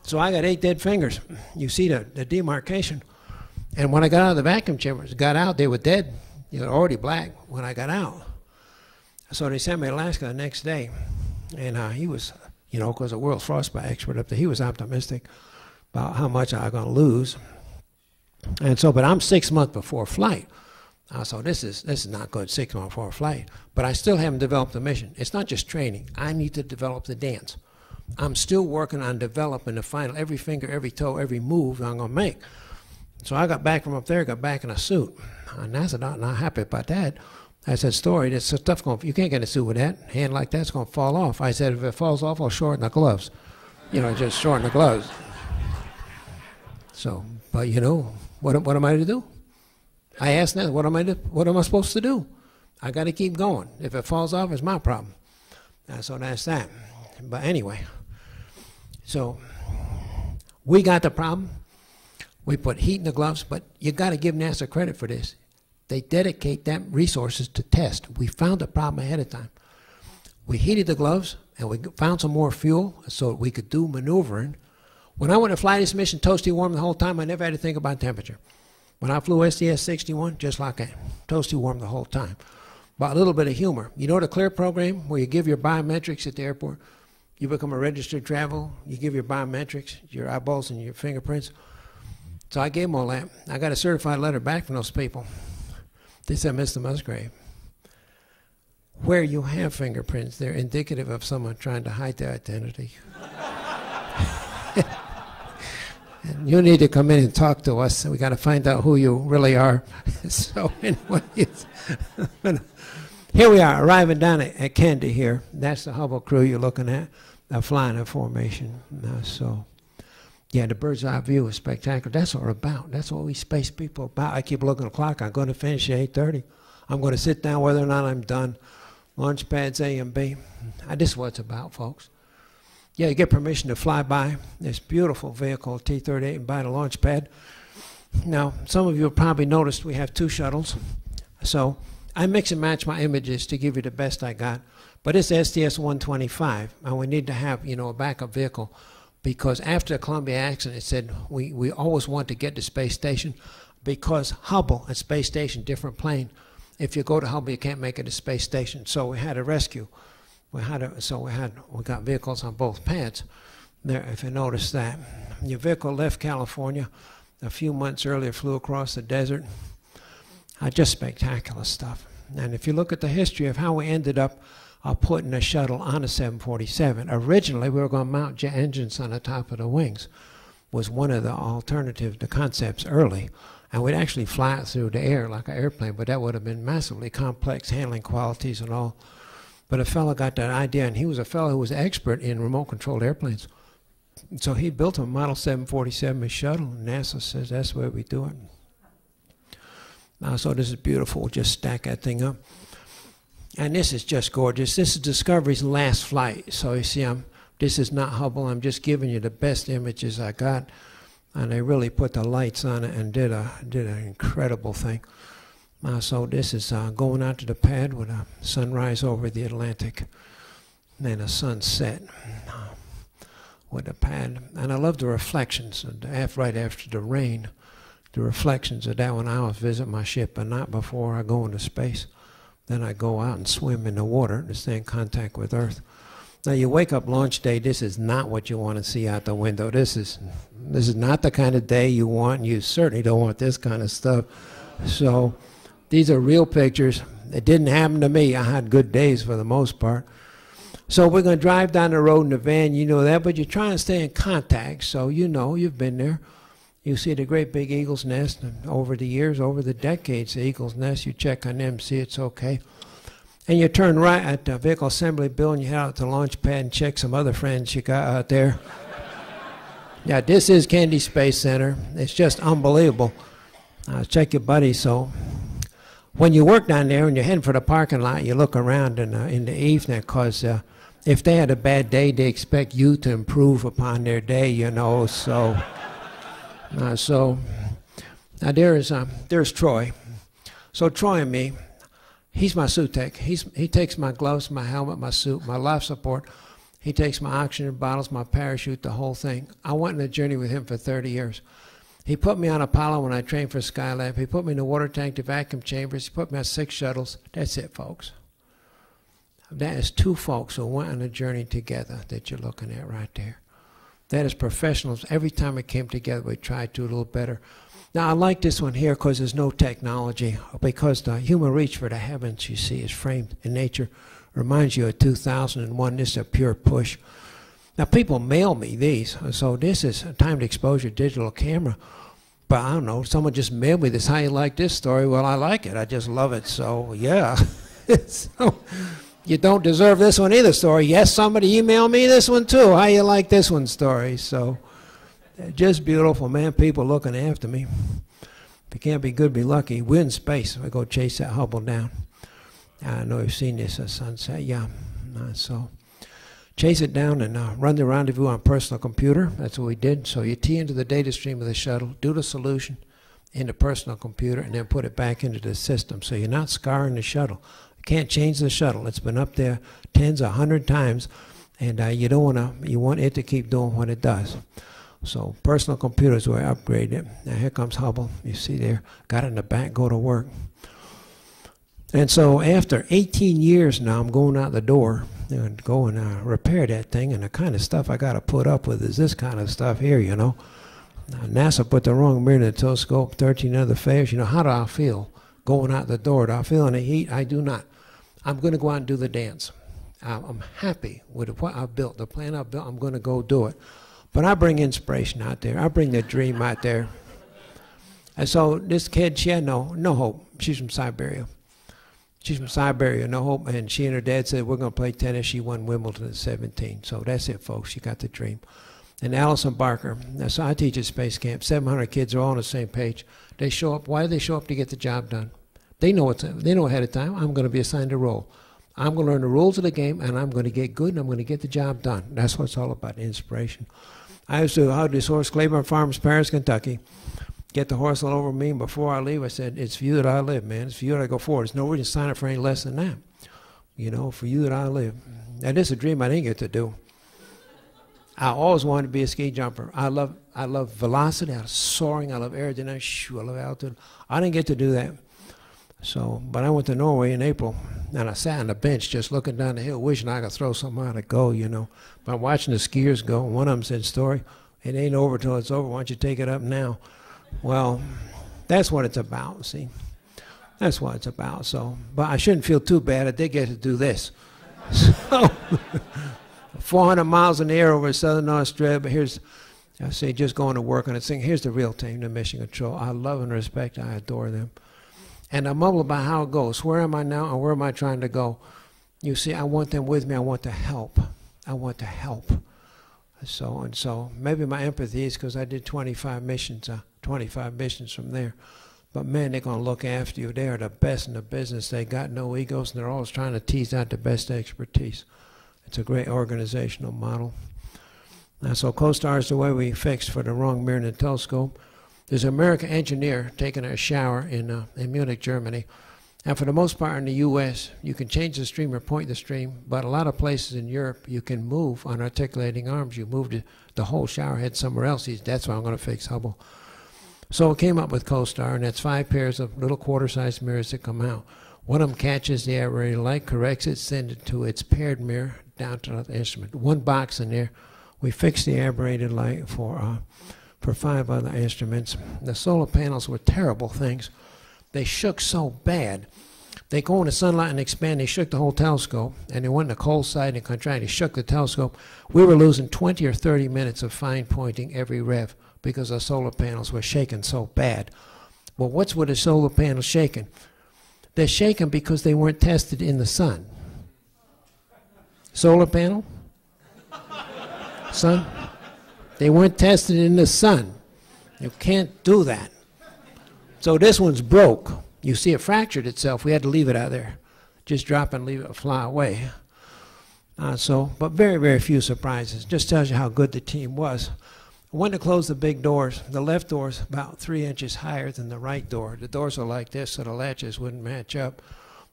So I got eight dead fingers. You see the, the demarcation. And when I got out of the vacuum chambers, got out, they were dead. They were already black when I got out. So they sent me to Alaska the next day. And uh, he was, you know, because the world's frostbite expert up there, he was optimistic about how much I was going to lose. And so, but I'm six months before flight. Uh, so this is this is not good six months before flight. But I still haven't developed the mission. It's not just training. I need to develop the dance. I'm still working on developing the final every finger, every toe, every move I'm gonna make. So I got back from up there, got back in a suit. And NASA not, not happy about that. I said, story, this stuff going, you can't get a suit with that. Hand like that's going to fall off. I said, if it falls off, I'll shorten the gloves. You know, just shorten the gloves. So, but you know, what, what am I to do? I asked NASA, what am I, do- what am I supposed to do? I got to keep going. If it falls off, it's my problem. Uh, so that's that. But anyway, so we got the problem. We put heat in the gloves, but you got to give NASA credit for this. They dedicate them resources to test. We found the problem ahead of time. We heated the gloves and we found some more fuel so we could do maneuvering. When I went to fly this mission toasty warm the whole time, I never had to think about temperature. When I flew STS 61, just like that, toasty warm the whole time. But a little bit of humor. You know the CLEAR program where you give your biometrics at the airport? You become a registered travel, you give your biometrics, your eyeballs and your fingerprints. So I gave them all that. I got a certified letter back from those people. They said, Mr. Musgrave, where you have fingerprints, they're indicative of someone trying to hide their identity. and you need to come in and talk to us. We got to find out who you really are. so anyway, here we are, arriving down at, at Kennedy here. That's the Hubble crew you're looking at. Flying in formation. Uh, so, yeah, the bird's eye view is spectacular. That's what we're about. That's what we space people are about. I keep looking at the clock. I'm going to finish at 8.30. I'm going to sit down whether or not I'm done. Launch pads A and B. This is what it's about, folks. Yeah, you get permission to fly by this beautiful vehicle, T-38, and by the launch pad. Now, some of you have probably noticed we have two shuttles. So I mix and match my images to give you the best I got. But it's STS-125, and we need to have, you know, a backup vehicle because after the Columbia accident, it said we, we always want to get to space station because Hubble and space station, different plane. If you go to Hubble, you can't make it to space station. So we had a rescue. We had a, so we had we got vehicles on both pads. There, if you notice that, your vehicle left California a few months earlier, flew across the desert. Uh, just spectacular stuff. And if you look at the history of how we ended up uh, putting a shuttle on a 747, originally we were going to mount jet engines on the top of the wings. Was one of the alternative, the concepts early, and we'd actually fly it through the air like an airplane, but that would have been massively complex handling qualities and all. But a fellow got that idea, and he was a fellow who was expert in remote controlled airplanes. So he built a Model 747 shuttle, and NASA says that's way we do it. Uh, so this is beautiful. Just stack that thing up. And this is just gorgeous. This is Discovery's last flight. So you see, I'm, this is not Hubble. I'm just giving you the best images I got. And they really put the lights on it and did, a, did an incredible thing. Uh, so this is uh, going out to the pad with a sunrise over the Atlantic and a sunset uh, with the pad. And I love the reflections after, right after the rain. The reflections of that when I always visit my ship, but not before I go into space. Then I go out and swim in the water to stay in contact with Earth. Now you wake up launch day. This is not what you want to see out the window. This is this is not the kind of day you want. You certainly don't want this kind of stuff. So these are real pictures. It didn't happen to me. I had good days for the most part. So we're going to drive down the road in the van. You know that, but you're trying to stay in contact. So you know you've been there. You see the great big eagle's nest, and over the years, over the decades, the eagle's nest, you check on them, see it's okay. And you turn right at the vehicle assembly building, you head out to the launch pad and check some other friends you got out there. yeah, this is Kennedy Space Center. It's just unbelievable. Uh, check your buddy. So when you work down there and you're heading for the parking lot, you look around in, uh, in the evening because uh, if they had a bad day, they expect you to improve upon their day, you know. So, uh, so now there is um, there's Troy. So Troy and me, he's my suit tech. He's he takes my gloves, my helmet, my suit, my life support. He takes my oxygen bottles, my parachute, the whole thing. I went on a journey with him for 30 years. He put me on Apollo when I trained for Skylab. He put me in the water tank, the vacuum chambers. He put me on six shuttles. That's it, folks. That is two folks who went on a journey together that you're looking at right there. That is professionals. Every time we came together, we tried to do a little better. Now, I like this one here because there's no technology, because the human reach for the heavens, you see, is framed in nature. Reminds you of 2001. This is a pure push. Now, people mail me these, so this is a timed exposure digital camera. But I don't know, someone just mailed me this. How you like this story? Well, I like it. I just love it. So, yeah. so, you don't deserve this one either story. Yes, somebody emailed me this one too. How you like this one story? So, just beautiful, man. People looking after me. If you can't be good, be lucky. We're in space. I go chase that Hubble down. I know you've seen this at sunset. Yeah. Uh, so chase it down and uh, run the rendezvous on personal computer. That's what we did. So you tee into the data stream of the shuttle, do the solution in the personal computer, and then put it back into the system. So you're not scarring the shuttle. Can't change the shuttle. It's been up there tens, a hundred times, and uh, you don't want to. You want it to keep doing what it does. So personal computers were upgraded. Now here comes Hubble. You see there, got in the back, go to work. And so after 18 years now, I'm going out the door and go and uh, repair that thing. And the kind of stuff I got to put up with is this kind of stuff here, you know. Now, NASA put the wrong mirror in the telescope, 13 other failures. You know, how do I feel going out the door? Do I feel any heat? I do not. I'm going to go out and do the dance. I'm happy with what I've built, the plan I've built. I'm going to go do it. But I bring inspiration out there. I bring the dream out there. And so this kid, she had no no hope. She's from Siberia. She's from Siberia, no hope. And she and her dad said, We're going to play tennis. She won Wimbledon at 17. So that's it, folks. She got the dream. And Allison Barker, so I teach at Space Camp. 700 kids are all on the same page. They show up. Why do they show up to get the job done? They know it's, they know ahead of time. I'm going to be assigned a role. I'm going to learn the rules of the game, and I'm going to get good, and I'm going to get the job done. That's what it's all about, inspiration. I used to how this horse Claiborne Farms, Paris, Kentucky. Get the horse all over me. And before I leave, I said, "It's for you that I live, man. It's for you that I go forward. There's no reason to sign up for any less than that. You know, for you that I live." And this is a dream I didn't get to do. I always wanted to be a ski jumper. I love I love velocity. I love soaring. I love aerodynamics. I love altitude. I didn't get to do that. So, but I went to Norway in April, and I sat on the bench just looking down the hill, wishing I could throw something out to go, you know. But I'm watching the skiers go. One of them said, "Story, it ain't over till it's over. Why don't you take it up now?" Well, that's what it's about. See, that's what it's about. So, but I shouldn't feel too bad. I did get to do this. So, 400 miles in the air over southern Australia. But here's, I say, just going to work on it. Saying, here's the real team, the Mission Control. I love and respect. I adore them and I mumble about how it goes. Where am I now and where am I trying to go? You see, I want them with me. I want to help. I want to help. So and so. Maybe my empathy is because I did 25 missions, uh, 25 missions from there. But man, they're going to look after you. They are the best in the business. They got no egos, and they're always trying to tease out the best expertise. It's a great organizational model. Now, so CoStar is the way we fixed for the wrong mirror in the telescope. There's an American engineer taking a shower in, uh, in Munich, Germany. And for the most part in the U.S., you can change the stream or point the stream, but a lot of places in Europe, you can move on articulating arms. You move the, whole shower head somewhere else. That's why I'm going to fix Hubble. So it came up with CoStar, and that's five pairs of little quarter-sized mirrors that come out. One of them catches the aberrated light, corrects it, sends it to its paired mirror down to the instrument. One box in there. We fix the aberrated light for uh, for five other instruments. The solar panels were terrible things. They shook so bad. They go in the sunlight and expand. They shook the whole telescope, and they went to the cold side and contracted. They shook the telescope. We were losing 20 or 30 minutes of fine pointing every rev because the solar panels were shaking so bad. Well, what's with the solar panels shaking? They're shaking because they weren't tested in the sun. Solar panel? Sun? They weren't tested in the sun. You can't do that. So this one's broke. You see it fractured itself. We had to leave it out there. Just drop and leave it fly away. Uh, so, but very, very few surprises. Just tells you how good the team was. I When to close the big doors, the left door is about three inches higher than the right door. The doors are like this, so the latches wouldn't match up.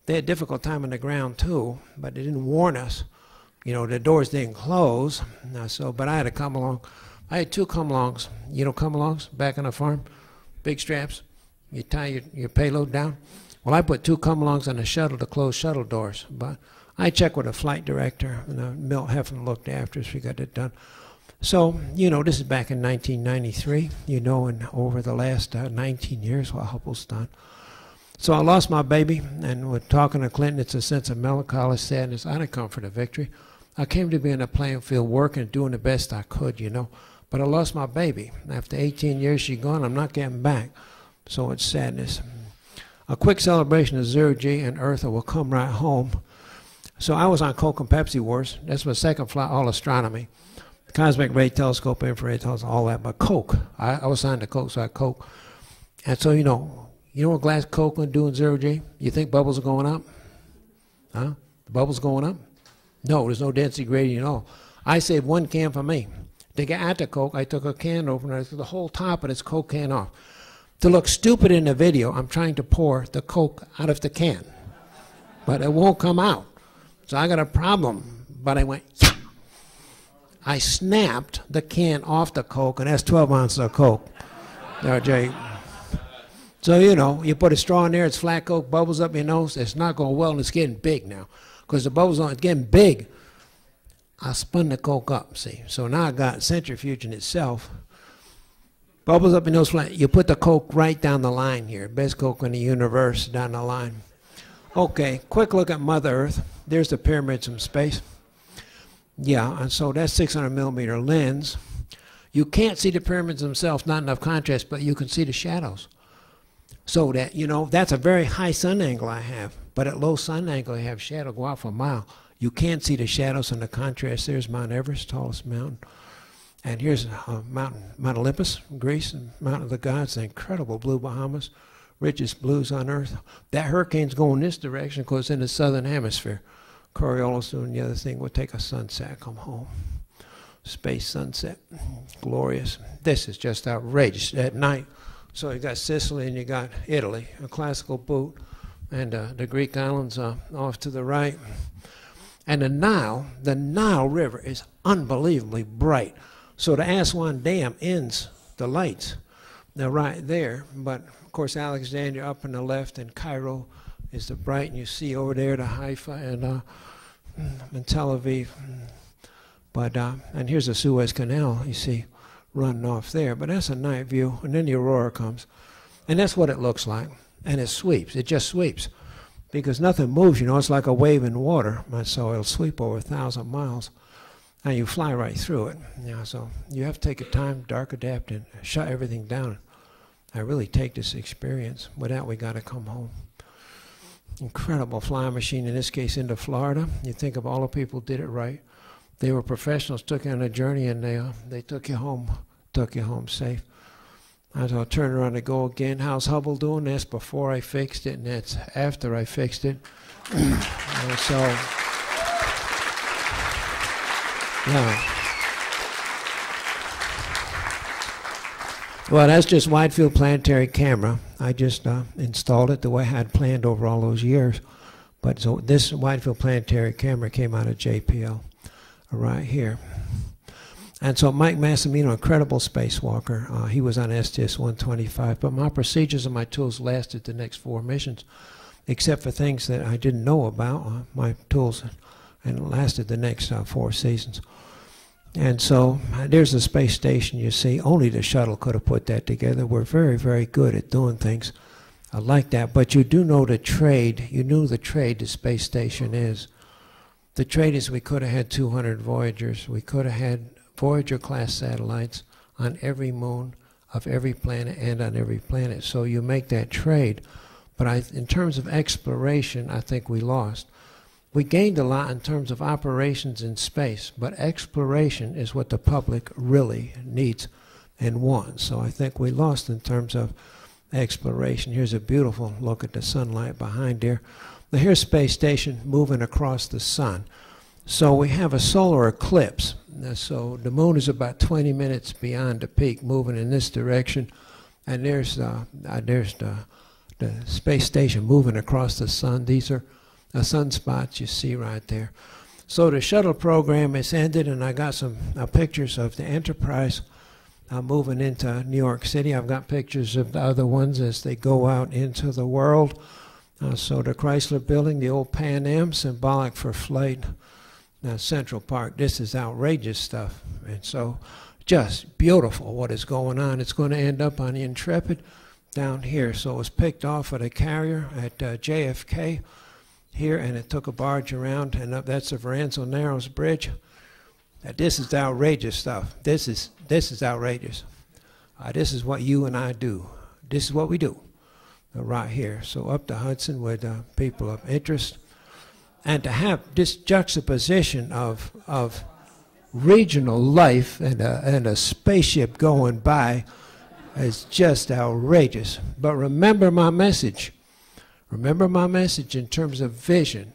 They had difficult time on the ground too, but they didn't warn us. You know, the doors didn't close. Uh, so, but I had to come along. I had two come alongs. You know, come alongs back on the farm, big straps. You tie your, your payload down. Well, I put two come alongs on the shuttle to close shuttle doors. But I checked with a flight director, and uh, Milt Heflin looked after us. We got it done. So, you know, this is back in 1993, you know, and over the last uh, 19 years, what Hubble's done. So I lost my baby, and with talking to Clinton, it's a sense of melancholy, sadness. I didn't come for victory. I came to be in the playing field working, doing the best I could, you know. But I lost my baby. After 18 years, she's gone. I'm not getting back. So it's sadness. A quick celebration of zero G and Eartha will come right home. So I was on Coke and Pepsi Wars. That's my second flight, all astronomy. Cosmic ray telescope, infrared telescope, all that. But Coke, I, I was signed to Coke, so I Coke. And so, you know, you know what glass Coke will do in zero G? You think bubbles are going up? Huh? The bubbles going up? No, there's no density gradient at all. I saved one can for me. To get at the Coke, I took a can opener, I took the whole top of this Coke can off. To look stupid in the video, I'm trying to pour the Coke out of the can. But it won't come out. So I got a problem. But I went, yeah. I snapped the can off the Coke, and that's 12 ounces of Coke. Now, Jay. So, you know, you put a straw in there, it's flat Coke, bubbles up your nose. It's not going well, and it's getting big now. Because the bubbles it's getting big. I spun the Coke up, see. So now I got centrifuging itself. Bubbles up in those flat. You put the Coke right down the line here. Best Coke in the universe down the line. Okay, quick look at Mother Earth. There's the pyramids from space. Yeah, and so that's 600 millimeter lens. You can't see the pyramids themselves, not enough contrast, but you can see the shadows. So that, you know, that's a very high sun angle I have. But at low sun angle, I have shadow go out for a mile. You can't see the shadows and the contrast. There's Mount Everest, tallest mountain. And here's uh, Mountain, Mount Olympus, Greece, and Mountain of the Gods, the incredible blue Bahamas, richest blues on earth. That hurricane's going this direction because in the southern hemisphere. Coriolis doing the other thing. We'll take a sunset, come home. Space sunset, glorious. This is just outrageous at night. So you got Sicily and you got Italy, a classical boot, and uh, the Greek islands uh, off to the right. And the Nile, the Nile River is unbelievably bright. So the Aswan Dam ends the lights. They're right there. But of course, Alexandria up on the left and Cairo is the bright, and you see over there the Haifa and, uh, and Tel Aviv. But uh, and here's the Suez Canal. You see running off there. But that's a night view, and then the aurora comes, and that's what it looks like. And it sweeps. It just sweeps because nothing moves. You know, it's like a wave in water. So it'll sweep over a thousand miles, and you fly right through it. Yeah, so you have to take a time, dark adapt, and shut everything down. I really take this experience. Without, we got to come home incredible flying machine, in this case into Florida. You think of all the people did it right. They were professionals, took you on a journey, and they, uh, they took you home, took you home safe. As I'll turn around and go again. How's Hubble doing? That's before I fixed it, and that's after I fixed it. so, yeah. Well, that's just Widefield planetary camera. I just uh, installed it the way I had planned over all those years. But so this Widefield planetary camera came out of JPL right here. And so Mike Massimino, incredible spacewalker, uh, he was on STS-125. But my procedures and my tools lasted the next four missions, except for things that I didn't know about. Uh, my tools and lasted the next uh, four seasons. And so there's the space station you see. Only the shuttle could have put that together. We're very, very good at doing things uh, like that. But you do know the trade. You knew the trade the space station is. The trade is we could have had 200 Voyagers. We could have had Voyager class satellites on every moon of every planet and on every planet. So you make that trade. But I, in terms of exploration, I think we lost. We gained a lot in terms of operations in space, but exploration is what the public really needs and wants. So I think we lost in terms of exploration. Here's a beautiful look at the sunlight behind here. Now here's space station moving across the sun. So we have a solar eclipse. So the moon is about 20 minutes beyond the peak, moving in this direction, and there's uh, uh, there's the the space station moving across the sun. These are the sunspots you see right there. So the shuttle program is ended, and I got some uh, pictures of the Enterprise uh, moving into New York City. I've got pictures of the other ones as they go out into the world. Uh, so the Chrysler Building, the old Pan Am, symbolic for flight. Now Central Park, this is outrageous stuff, and so just beautiful what is going on. It's going to end up on the Intrepid down here. So it was picked off at a carrier at uh, JFK here, and it took a barge around, and up, that's the Verrazano Narrows Bridge. Now, this is outrageous stuff. This is this is outrageous. Uh, this is what you and I do. This is what we do, uh, right here. So up the Hudson with uh, people of interest, and to have this juxtaposition of of regional life and a, and a spaceship going by is just outrageous. But remember my message. Remember my message in terms of vision.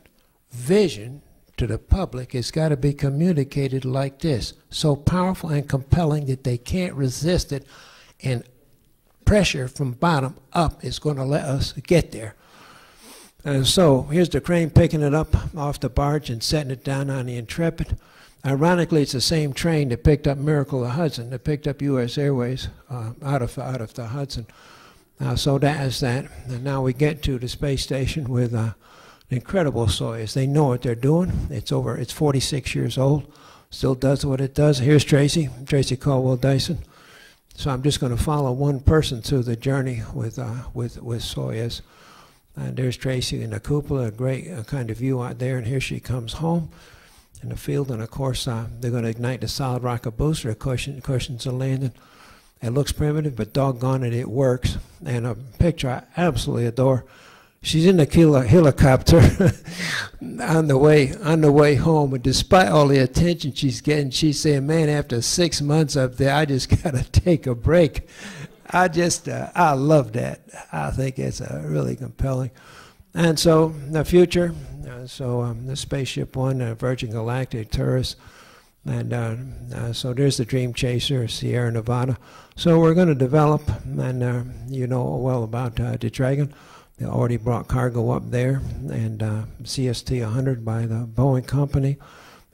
Vision to the public has got to be communicated like this so powerful and compelling that they can't resist it, and pressure from bottom up is going to let us get there. And so here's the crane picking it up off the barge and setting it down on the Intrepid. Ironically, it's the same train that picked up Miracle of Hudson, that picked up U.S. Airways uh, out of out of the Hudson. Uh, so that is that. And now we get to the space station with uh, incredible Soyuz. They know what they're doing. It's over. It's 46 years old. Still does what it does. Here's Tracy, Tracy Caldwell Dyson. So I'm just going to follow one person through the journey with uh, with with Soyuz. And there's Tracy in the cupola, a great uh, kind of view out there. And here she comes home in the field. And of course, uh, they're going to ignite the solid rocket booster. Cushion, cushions are landing. It looks primitive, but doggone it, it works. And a picture I absolutely adore. She's in the helicopter on the way on the way home, and despite all the attention she's getting, she's saying, "Man, after six months up there, I just gotta take a break." I just uh, I love that. I think it's uh, really compelling. And so the future, uh, so um, the Spaceship One, uh, Virgin Galactic tourist, and uh, uh, so there's the Dream Chaser, Sierra Nevada. So we're going to develop, and uh, you know well about uh, the Dragon. They already brought cargo up there, and CST 100 by the Boeing company,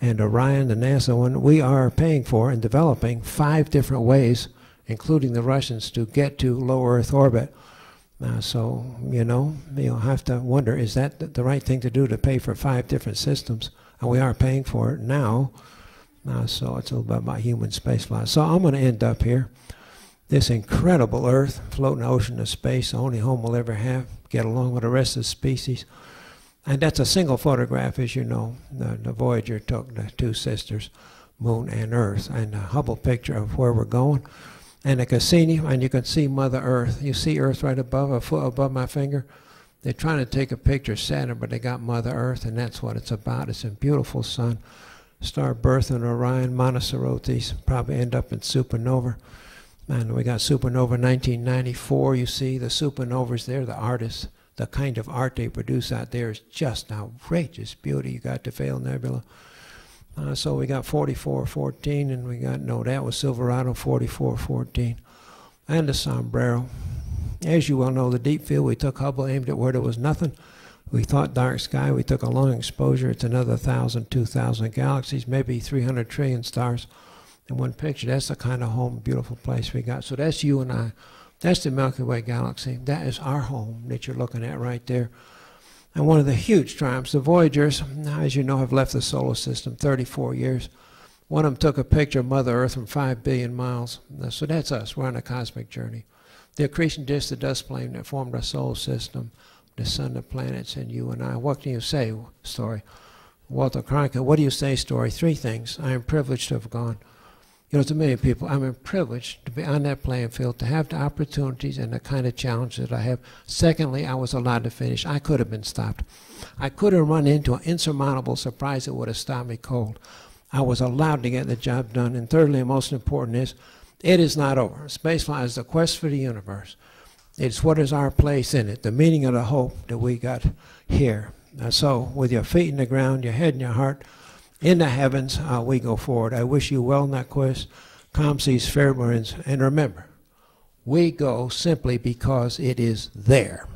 and Orion, the NASA one. We are paying for and developing five different ways, including the Russians, to get to low Earth orbit. Uh, so you know, you'll have to wonder: is that the right thing to do to pay for five different systems? And we are paying for it now. Uh, so it's a little bit about human spaceflight. So I'm going to end up here. This incredible Earth, floating ocean of space, the only home we'll ever have get along with the rest of the species. And that's a single photograph, as you know. The, the Voyager took the two sisters, Moon and Earth, and a Hubble picture of where we're going. And a Cassini, and you can see Mother Earth. You see Earth right above, a foot above my finger. They're trying to take a picture of Saturn, but they got Mother Earth, and that's what it's about. It's a beautiful sun. Star birth in Orion, Monocerotis, probably end up in supernova. And we got Supernova 1994. You see the supernovas there, the artists, the kind of art they produce out there is just outrageous beauty. You got the Veil Nebula. Uh, so we got 4414, and we got, no, that was Silverado 4414, and the Sombrero. As you well know, the deep field, we took Hubble, aimed it where there was nothing. We thought dark sky, we took a long exposure. It's another 1,000, 2,000 galaxies, maybe 300 trillion stars in one picture. That's the kind of home, beautiful place we got. So that's you and I. That's the Milky Way galaxy. That is our home that you're looking at right there. And one of the huge triumphs, the Voyagers, as you know, have left the solar system 34 years. One of them took a picture of Mother Earth from 5 billion miles. So that's us. We're on a cosmic journey. The accretion disk, the dust flame that formed our solar system, the sun, the planets, and you and I. What can you say, Story? Walter Cronkite, what do you say, Story? Three things. I am privileged to have gone. You know, to many people, I'm privileged to be on that playing field, to have the opportunities and the kind of challenges that I have. Secondly, I was allowed to finish. I could have been stopped. I could have run into an insurmountable surprise that would have stopped me cold. I was allowed to get the job done. And thirdly, and most important is, it is not over. Spaceflight is the quest for the universe. It's what is our place in it, the meaning of the hope that we got here. So, with your feet in the ground, your head in your heart, in the heavens, uh, we go forward. I wish you well in that quest. Calm seas, fair winds, and remember, we go simply because it is there.